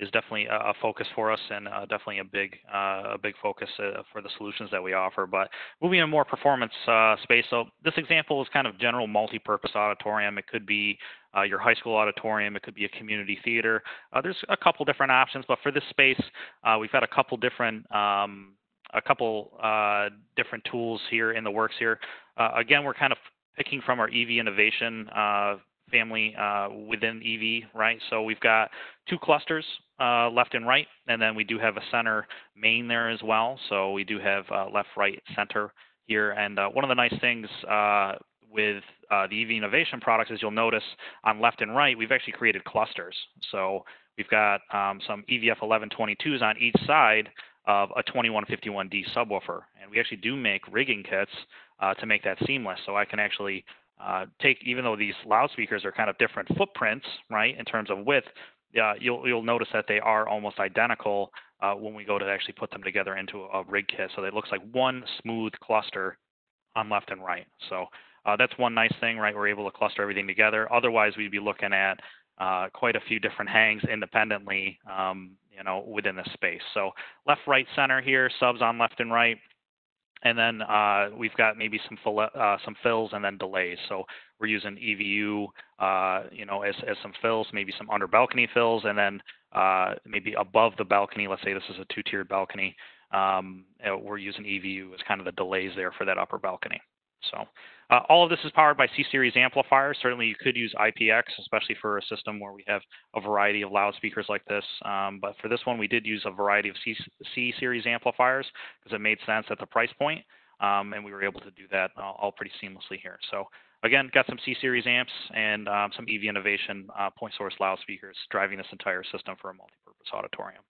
is definitely a, focus for us and uh, definitely a big uh, a big focus uh, for the solutions that we offer. But moving in more performance uh, space, so this example is kind of general multi-purpose auditorium. It could be uh, your high school auditorium. It could be a community theater. Uh, there's a couple different options, but for this space, we've had a couple different um, a couple different tools here in the works here. again, we're kind of picking from our EV innovation family uh, within EV, right? So we've got two clusters, uh, left and right, and then we do have a center main there as well. So we do have uh, left, right, center here. And uh, one of the nice things uh, with uh, the EV innovation products is you'll notice on left and right, we've actually created clusters. So we've got um, some EVF 1122s on each side of a 2151D subwoofer. And we actually do make rigging kits uh, to make that seamless. So I can actually uh, take, even though these loudspeakers are kind of different footprints, right, in terms of width, uh, you'll, you'll notice that they are almost identical uh, when we go to actually put them together into a rig kit. So it looks like one smooth cluster on left and right. So uh, that's one nice thing, right? We're able to cluster everything together. Otherwise, we'd be looking at uh, quite a few different hangs independently, um, you know, within the space. So left, right, center here, subs on left and right. And then uh, we've got maybe some fill, uh, some fills and then delays. So we're using EVU, uh, you know, as, as some fills, maybe some under balcony fills, and then uh, maybe above the balcony. Let's say this is a two-tiered balcony. Um, uh, we're using EVU as kind of the delays there for that upper balcony. So uh, all of this is powered by C-Series amplifiers. Certainly you could use IPX, especially for a system where we have a variety of loudspeakers like this. Um, but for this one, we did use a variety of C-Series amplifiers because it made sense at the price point, um, and we were able to do that all, all, pretty seamlessly here. So again, got some C-Series amps and um, some EV Innovation uh, point source loudspeakers driving this entire system for a multi-purpose auditorium.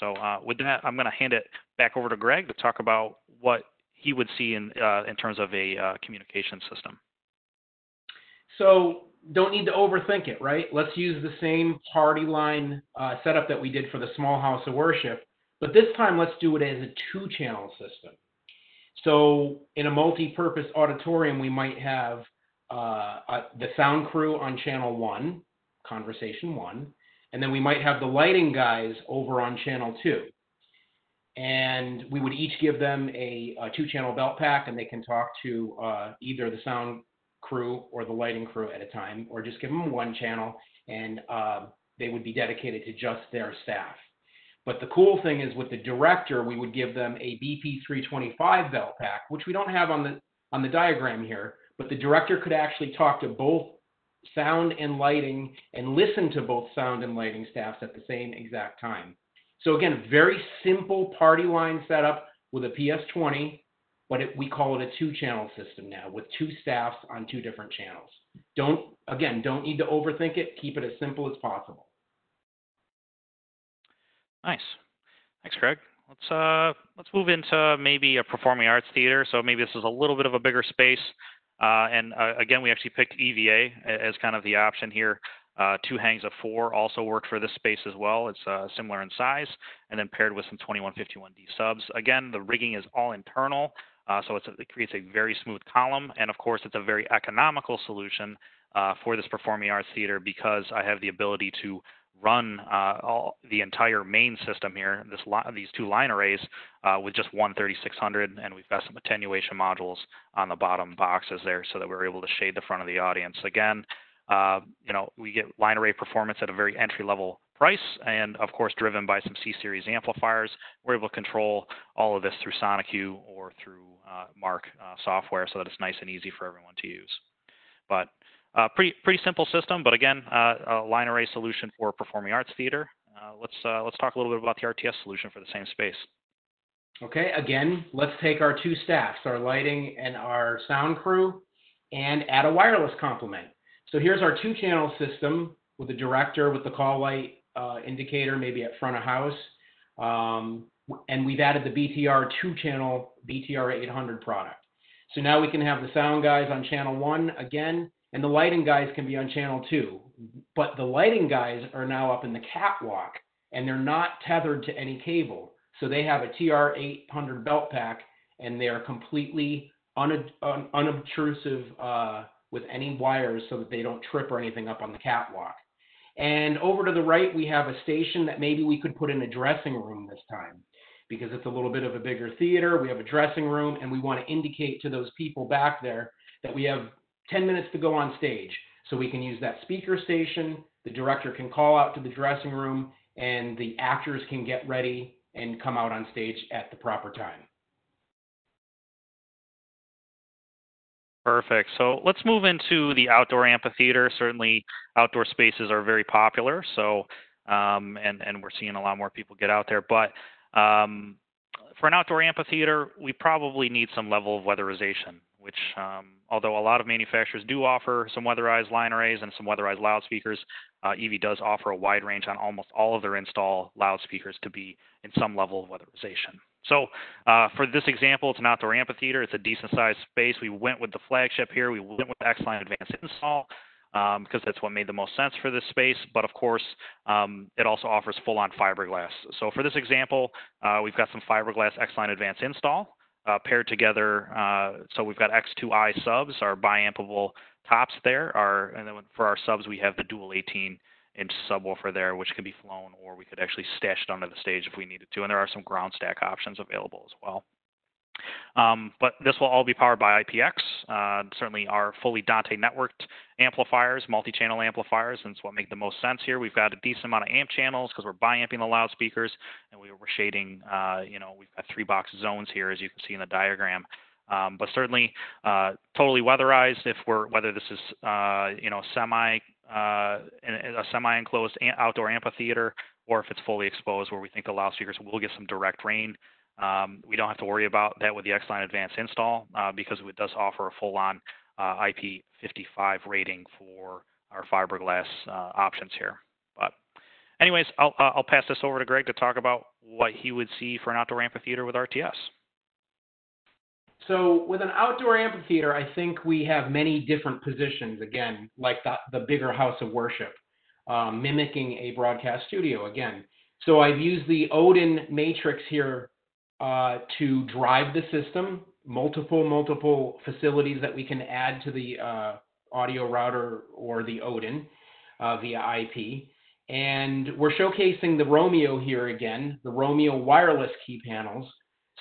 So uh, with that, I'm going to hand it back over to Greg to talk about what he would see in uh, in terms of a uh, communication system. So don't need to overthink it, right? Let's use the same party line uh, setup that we did for the small house of worship, but this time let's do it as a two-channel system. So in a multi-purpose auditorium, we might have uh, the sound crew on channel one, conversation one, and then we might have the lighting guys over on channel two and we would each give them a, a two-channel belt pack, and they can talk to uh, either the sound crew or the lighting crew at a time, or just give them one channel, and uh, they would be dedicated to just their staff. But the cool thing is with the director, we would give them a BP325 belt pack, which we don't have on the on the diagram here, but the director could actually talk to both sound and lighting and listen to both sound and lighting staffs at the same exact time. So again, very simple party line setup with a PS20, but it, we call it a two-channel system now with two staffs on two different channels. Don't again, don't need to overthink it. Keep it as simple as possible. Nice. Thanks, Greg. Let's uh let's move into maybe a performing arts theater. So maybe this is a little bit of a bigger space. Uh, and uh, again, we actually picked EVA as kind of the option here. Uh, two hangs of four also worked for this space as well. It's uh, similar in size, and then paired with some 2151D subs. Again, the rigging is all internal, uh, so a, it creates a very smooth column, and of course, it's a very economical solution uh, for this performing arts theater because I have the ability to run uh, all, the entire main system here, this these two line arrays, uh, with just one 3600, and we've got some attenuation modules on the bottom boxes there so that we're able to shade the front of the audience. Again, uh, you know, we get line array performance at a very entry level price, and of course, driven by some C series amplifiers. We're able to control all of this through SoniCue or through uh, Mark uh, software, so that it's nice and easy for everyone to use. But uh, pretty pretty simple system, but again, uh, a line array solution for performing arts theater. Let's let's talk a little bit about the RTS solution for the same space. Okay, again, let's take our two staffs, our lighting and our sound crew, and add a wireless complement. So here's our two channel system with the director with the call light uh, indicator, maybe at front of house. Um, and we've added the BTR two channel BTR 800 product. So now we can have the sound guys on channel one again, and the lighting guys can be on channel two. But the lighting guys are now up in the catwalk and they're not tethered to any cable. So they have a TR 800 belt pack and they're completely unobtrusive uh, with any wires so that they don't trip or anything up on the catwalk. And over to the right, we have a station that maybe we could put in a dressing room this time because it's a little bit of a bigger theater. We have a dressing room, and we want to indicate to those people back there that we have 10 minutes to go on stage. So we can use that speaker station. The director can call out to the dressing room, and the actors can get ready and come out on stage at the proper time. Perfect. So let's move into the outdoor amphitheater. Certainly, outdoor spaces are very popular. So, um, and and we're seeing a lot more people get out there. But um, for an outdoor amphitheater, we probably need some level of weatherization. Which, um, although a lot of manufacturers do offer some weatherized line arrays and some weatherized loudspeakers, uh, EV does offer a wide range on almost all of their install loudspeakers to be in some level of weatherization. So uh, for this example, it's an outdoor amphitheater. It's a decent sized space. We went with the flagship here. We went with X-Line Advanced Install um, because that's what made the most sense for this space. But of course, um, it also offers full-on fiberglass. So for this example, uh, we've got some fiberglass X-Line Advanced Install uh, paired together. Uh, so we've got X2i subs, our biampable tops there. Our, and then for our subs, we have the dual 18 inch subwoofer there, which can be flown, or we could actually stash it under the stage if we needed to. And there are some ground stack options available as well. Um, but this will all be powered by IPX. Uh, certainly, our fully Dante networked amplifiers, multi-channel amplifiers, and it's what make the most sense here. We've got a decent amount of amp channels because we're biamping the loudspeakers, and we we're shading. Uh, you know, we've got three box zones here, as you can see in the diagram. Um, but certainly, uh, totally weatherized. If we're whether this is uh, you know semi uh, a semi-enclosed outdoor amphitheater, or if it's fully exposed, where we think the loudspeakers will get some direct rain. Um, we don't have to worry about that with the X-Line Advanced install uh, because it does offer a full-on uh, IP55 rating for our fiberglass uh, options here. But anyways, I'll, uh, I'll pass this over to Greg to talk about what he would see for an outdoor amphitheater with RTS. So with an outdoor amphitheater, I think we have many different positions. Again, like the, the bigger house of worship, um, mimicking a broadcast studio. Again, so I've used the Odin matrix here uh, to drive the system. Multiple, multiple facilities that we can add to the uh, audio router or the Odin uh, via IP. And we're showcasing the Roameo here again, the Roameo wireless key panels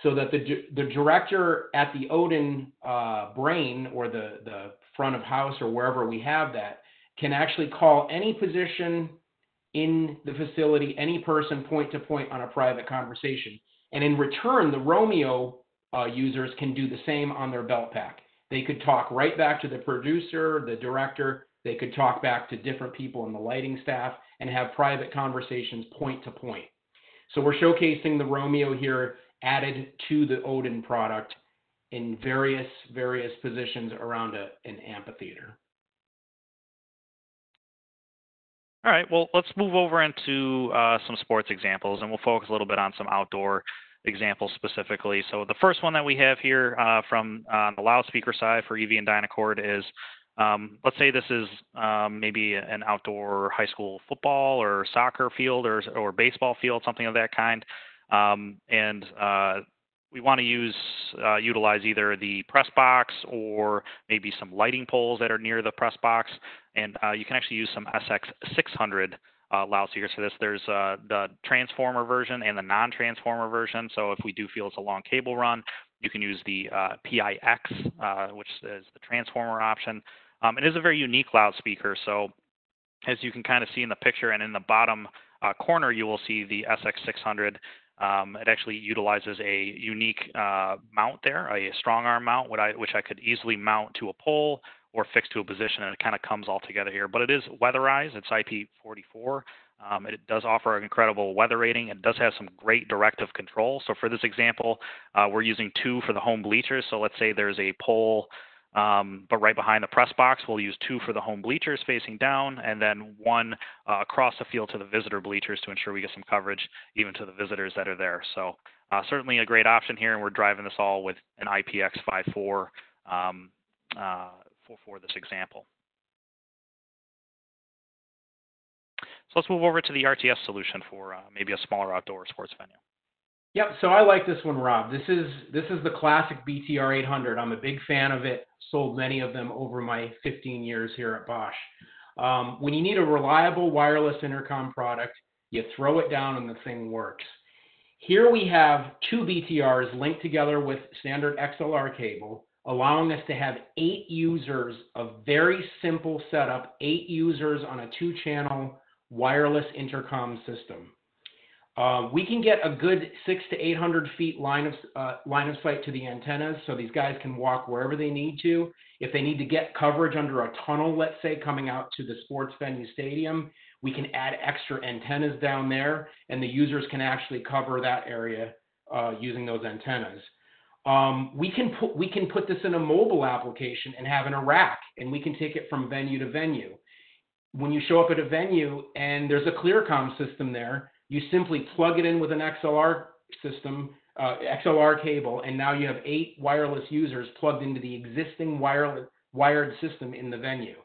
so that the, the director at the Odin uh, brain or the, the front of house or wherever we have that can actually call any position in the facility, any person point to point on a private conversation. And in return, the Roameo uh, users can do the same on their belt pack. They could talk right back to the producer, the director. They could talk back to different people in the lighting staff and have private conversations point to point. So we're showcasing the Roameo here added to the Odin product in various various positions around a, an amphitheater. All right, well, let's move over into uh, some sports examples, and we'll focus a little bit on some outdoor examples specifically. So the first one that we have here uh, from uh, the loudspeaker side for EV and Dynacord is, um, let's say this is um, maybe an outdoor high school football or soccer field or, or baseball field, something of that kind. Um, and uh, we want to use uh, utilize either the press box or maybe some lighting poles that are near the press box. And uh, you can actually use some SX600 uh, loudspeakers for this. There's uh, the transformer version and the non-transformer version. So if we do feel it's a long cable run, you can use the uh, PIX, uh, which is the transformer option. Um, it is a very unique loudspeaker. So as you can kind of see in the picture and in the bottom corner, you will see the SX600 um, it actually utilizes a unique uh, mount there, a strong arm mount, I, which I could easily mount to a pole or fix to a position, and it kind of comes all together here. But it is weatherized. It's IP44. Um, it does offer an incredible weather rating. It does have some great directive control. So for this example, uh, we're using two for the home bleachers. So let's say there's a pole um, but right behind the press box, we'll use two for the home bleachers facing down, and then one uh, across the field to the visitor bleachers to ensure we get some coverage even to the visitors that are there. So uh, certainly a great option here, and we're driving this all with an IPX54 um, uh, for, for this example. So let's move over to the RTS solution for uh, maybe a smaller outdoor sports venue. Yep. So I like this one, Rob. This is this is the classic BTR 800. I'm a big fan of it. Sold many of them over my 15 years here at Bosch. Um, when you need a reliable wireless intercom product, you throw it down and the thing works. Here we have two BTRs linked together with standard XLR cable, allowing us to have eight users, a very simple setup, eight users on a two channel wireless intercom system. Uh, we can get a good six to 800 feet line of, uh, line of sight to the antennas so these guys can walk wherever they need to. If they need to get coverage under a tunnel, let's say, coming out to the sports venue stadium, we can add extra antennas down there and the users can actually cover that area uh, using those antennas. Um, we can put we can put this in a mobile application and have an rack, and we can take it from venue to venue. When you show up at a venue and there's a ClearCom system there, you simply plug it in with an XLR system, uh, XLR cable, and now you have eight wireless users plugged into the existing wireless, wired system in the venue.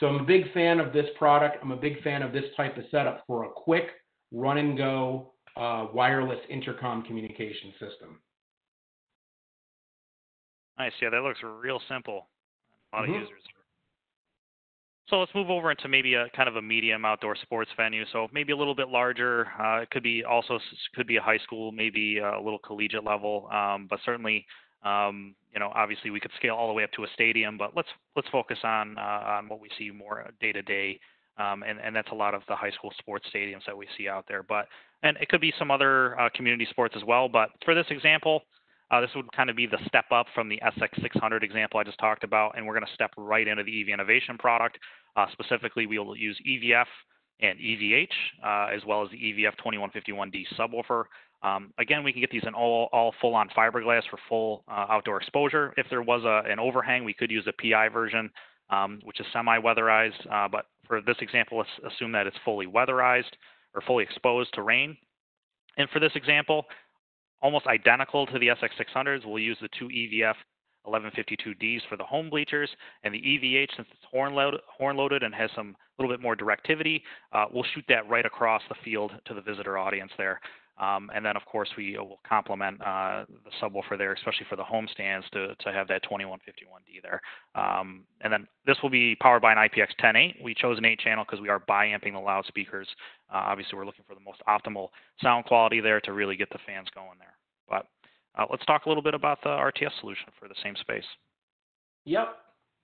So I'm a big fan of this product. I'm a big fan of this type of setup for a quick run and go uh, wireless intercom communication system. Nice. Yeah, that looks real simple. A lot mm-hmm. of users. So let's move over into maybe a kind of a medium outdoor sports venue. So maybe a little bit larger. Uh, it could be also could be a high school, maybe a little collegiate level, um, but certainly, um, you know, obviously we could scale all the way up to a stadium. But let's let's focus on uh, on what we see more day to day, and and that's a lot of the high school sports stadiums that we see out there. But and it could be some other uh, community sports as well. But for this example, uh, this would kind of be the step up from the SX600 example I just talked about, and we're going to step right into the EV Innovation product. Uh, specifically, we will use EVF and EVH, uh, as well as the EVF 2151D subwoofer. Um, again, we can get these in all, all full-on fiberglass for full uh, outdoor exposure. If there was a, an overhang, we could use a PI version, um, which is semi-weatherized. Uh, but for this example, let's assume that it's fully weatherized or fully exposed to rain. And for this example, almost identical to the SX600s. We'll use the two EVF 1152Ds for the home bleachers, and the EVH, since it's horn, load, horn loaded and has some little bit more directivity, uh, we'll shoot that right across the field to the visitor audience there. Um, and then, of course, we will complement uh, the subwoofer there, especially for the home stands, to, to have that 2151D there. Um, and then this will be powered by an IPX10.8. We chose an 8 channel because we are bi-amping the loudspeakers. Uh, obviously, we're looking for the most optimal sound quality there to really get the fans going there. But uh, let's talk a little bit about the RTS solution for the same space. Yep.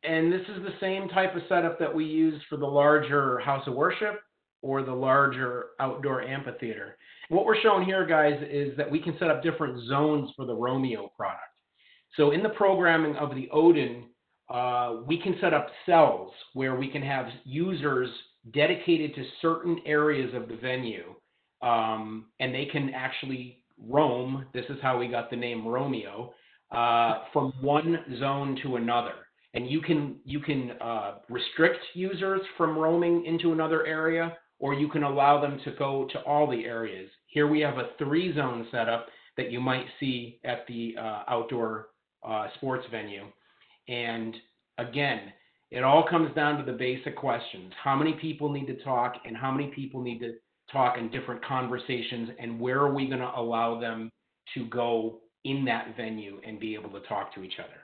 And this is the same type of setup that we use for the larger house of worship or the larger outdoor amphitheater. What we're showing here, guys, is that we can set up different zones for the Roameo product. So in the programming of the Odin, uh, we can set up cells where we can have users dedicated to certain areas of the venue, um, and they can actually roam. This is how we got the name Roameo uh, from one zone to another. And you can you can uh, restrict users from roaming into another area, or you can allow them to go to all the areas. Here we have a three zone setup that you might see at the uh, outdoor uh, sports venue. And again, it all comes down to the basic questions. How many people need to talk and how many people need to talk in different conversations and where are we going to allow them to go in that venue and be able to talk to each other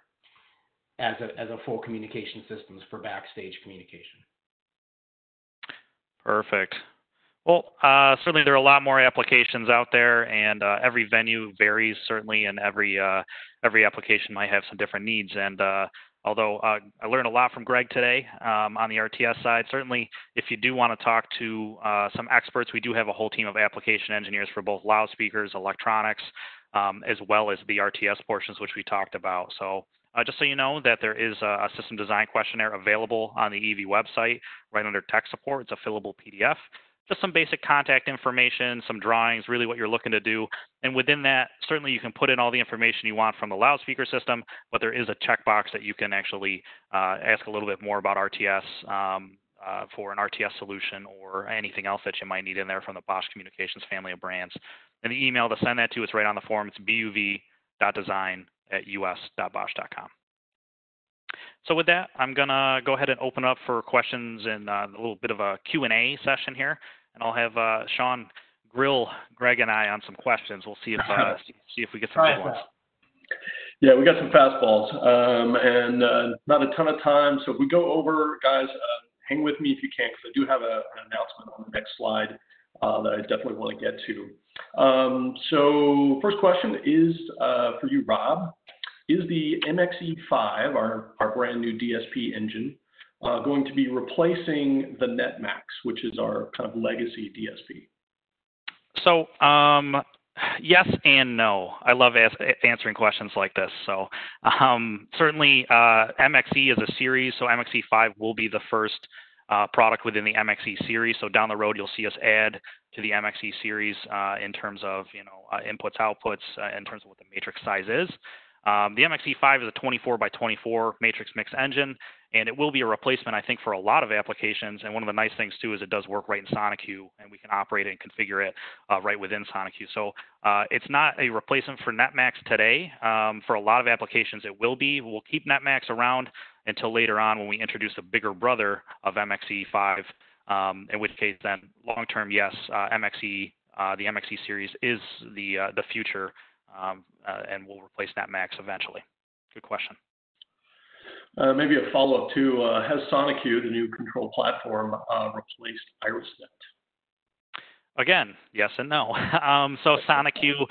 as a, as a full communication systems for backstage communication. Perfect. Well, uh, certainly there are a lot more applications out there, and uh, every venue varies certainly, and every uh, every application might have some different needs. And uh, although uh, I learned a lot from Greg today um, on the RTS side, certainly if you do want to talk to uh, some experts, we do have a whole team of application engineers for both loudspeakers, electronics, um, as well as the RTS portions, which we talked about. So. Uh, just so you know that there is a, system design questionnaire available on the EV website right under tech support. It's a fillable PDF. Just some basic contact information, some drawings, really what you're looking to do. And within that, certainly you can put in all the information you want from the loudspeaker system, but there is a checkbox that you can actually uh, ask a little bit more about RTS um, uh, for an RTS solution or anything else that you might need in there from the Bosch Communications family of brands. And the email to send that to, it's right on the form. It's buv.design at us.bosch.com. So with that, I'm going to go ahead and open up for questions and uh, a little bit of a Q&A session here. And I'll have uh, Sean grill Greg and I on some questions. We'll see if, uh, see if we get some good ones. Yeah, we got some fastballs um, and uh, not a ton of time. So if we go over, guys, uh, hang with me if you can, because I do have a, an announcement on the next slide uh, that I definitely want to get to. Um, so first question is uh, for you, Rob. Is the MXE5, our, our brand new DSP engine, uh, going to be replacing the NetMax, which is our kind of legacy DSP? So, um, yes and no. I love as- answering questions like this. So, um, certainly, uh, MXE is a series. So, MXE5 will be the first uh, product within the MXE series. So, down the road, you'll see us add to the MXE series uh, in terms of you know uh, inputs, outputs, uh, in terms of what the matrix size is. Um, the MXE5 is a 24 by 24 matrix mix engine, and it will be a replacement, I think, for a lot of applications. And one of the nice things too is it does work right in SoniCue, and we can operate it and configure it uh, right within SoniCue. So uh, it's not a replacement for NetMax today. Um, for a lot of applications, it will be. We'll keep NetMax around until later on when we introduce a bigger brother of MXE5. Um, in which case, then long term, yes, uh, MXE, uh, the MXE series is the uh, the future um, uh, and will replace NetMax eventually? Good question. Uh, maybe a follow-up too. Uh, has SoniCue, the new control platform, uh, replaced IrisNet? Again, yes and no. um, so SoniCue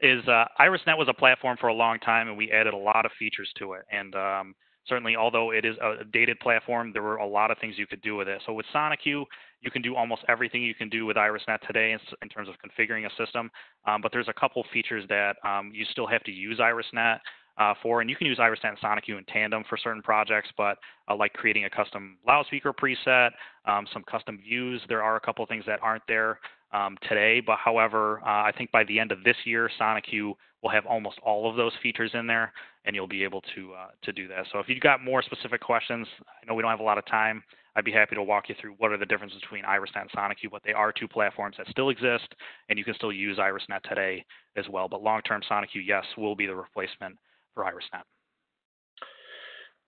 is uh, IrisNet was a platform for a long time, and we added a lot of features to it. And um, certainly, although it is a dated platform, there were a lot of things you could do with it. So with SoniCue, you can do almost everything you can do with IrisNet today in, terms of configuring a system. Um, but there's a couple features that um, you still have to use IrisNet uh, for, and you can use IrisNet and SoniCue in tandem for certain projects, but uh, like creating a custom loudspeaker preset, um, some custom views. There are a couple of things that aren't there um, today, but however, uh, I think by the end of this year, Sonic SoniCue will have almost all of those features in there, and you'll be able to uh, to do that. So if you've got more specific questions, I know we don't have a lot of time. I'd be happy to walk you through what are the differences between IrisNet and SoniCue, but they are two platforms that still exist, and you can still use IrisNet today as well. But long-term SoniCue, yes, will be the replacement for IrisNet.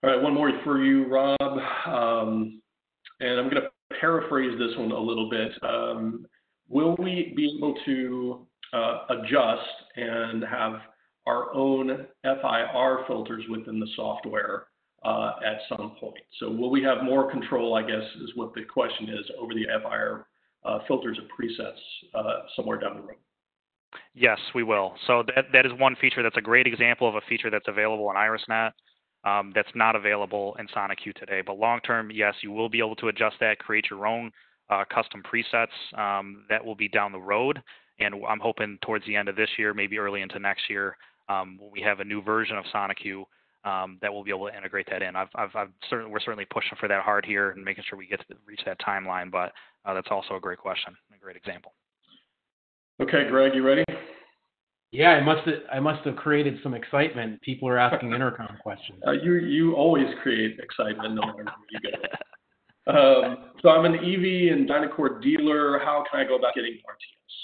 All right, one more for you, Rob. Um, and I'm going to paraphrase this one a little bit. Um, will we be able to uh, adjust and have our own FIR filters within the software uh, at some point. So will we have more control, I guess, is what the question is, over the FIR uh, filters and presets uh, somewhere down the road? Yes, we will. So that, that is one feature that's a great example of a feature that's available in IrisNet um, that's not available in SoniCue today. But long term, yes, you will be able to adjust that, create your own uh, custom presets. Um, that will be down the road. And I'm hoping towards the end of this year, maybe early into next year, um, when we have a new version of SoniCue, um, that we'll be able to integrate that in. I've, I've, I've certainly, we're certainly pushing for that hard here and making sure we get to reach that timeline. But uh, that's also a great question, a great example. Okay, Greg, you ready? Yeah, I must have, I must have created some excitement. People are asking intercom questions. Uh, you you always create excitement no matter where you go. Um, so I'm an EV and Dynacord dealer. How can I go about getting RTS?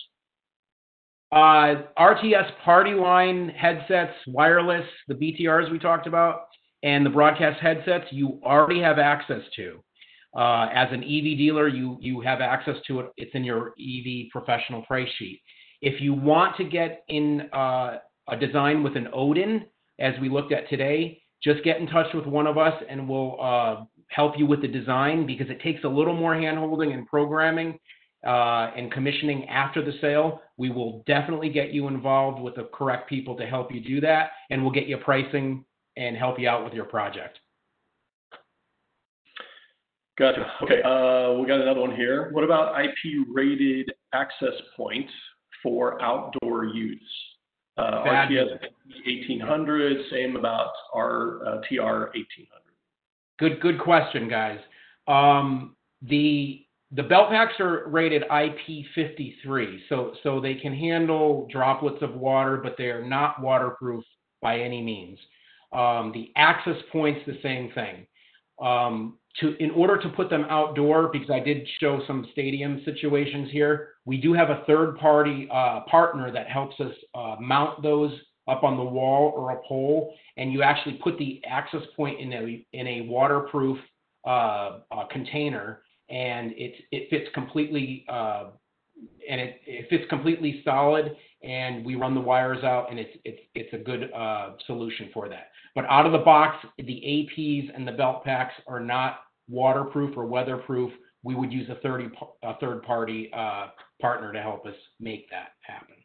Uh, RTS party line headsets, wireless, the BTRs we talked about, and the broadcast headsets you already have access to. Uh, as an EV dealer, you you have access to it. It's in your EV professional price sheet. If you want to get in uh, a design with an Odin, as we looked at today, just get in touch with one of us and we'll uh, help you with the design because it takes a little more handholding and programming uh, and commissioning after the sale. We will definitely get you involved with the correct people to help you do that, and we'll get you pricing and help you out with your project. Gotcha. Okay, uh, we got another one here. What about IP rated access points for outdoor use? Uh, RTS 1800, same about our uh, TR 1800. Good, good question, guys. Um, the the belt packs are rated IP53, so so they can handle droplets of water, but they are not waterproof by any means. Um, the access points, the same thing. Um, to in order to put them outdoor, because I did show some stadium situations here, we do have a third party uh, partner that helps us uh, mount those up on the wall or a pole, and you actually put the access point in a in a waterproof uh, uh container, and it it fits completely uh, and it, it fits completely solid, and we run the wires out, and it's it's it's a good uh, solution for that. But out of the box, the APs and the belt packs are not waterproof or weatherproof. We would use a, 30, a third party uh, partner to help us make that happen.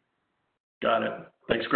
Got it. Thanks, Greg.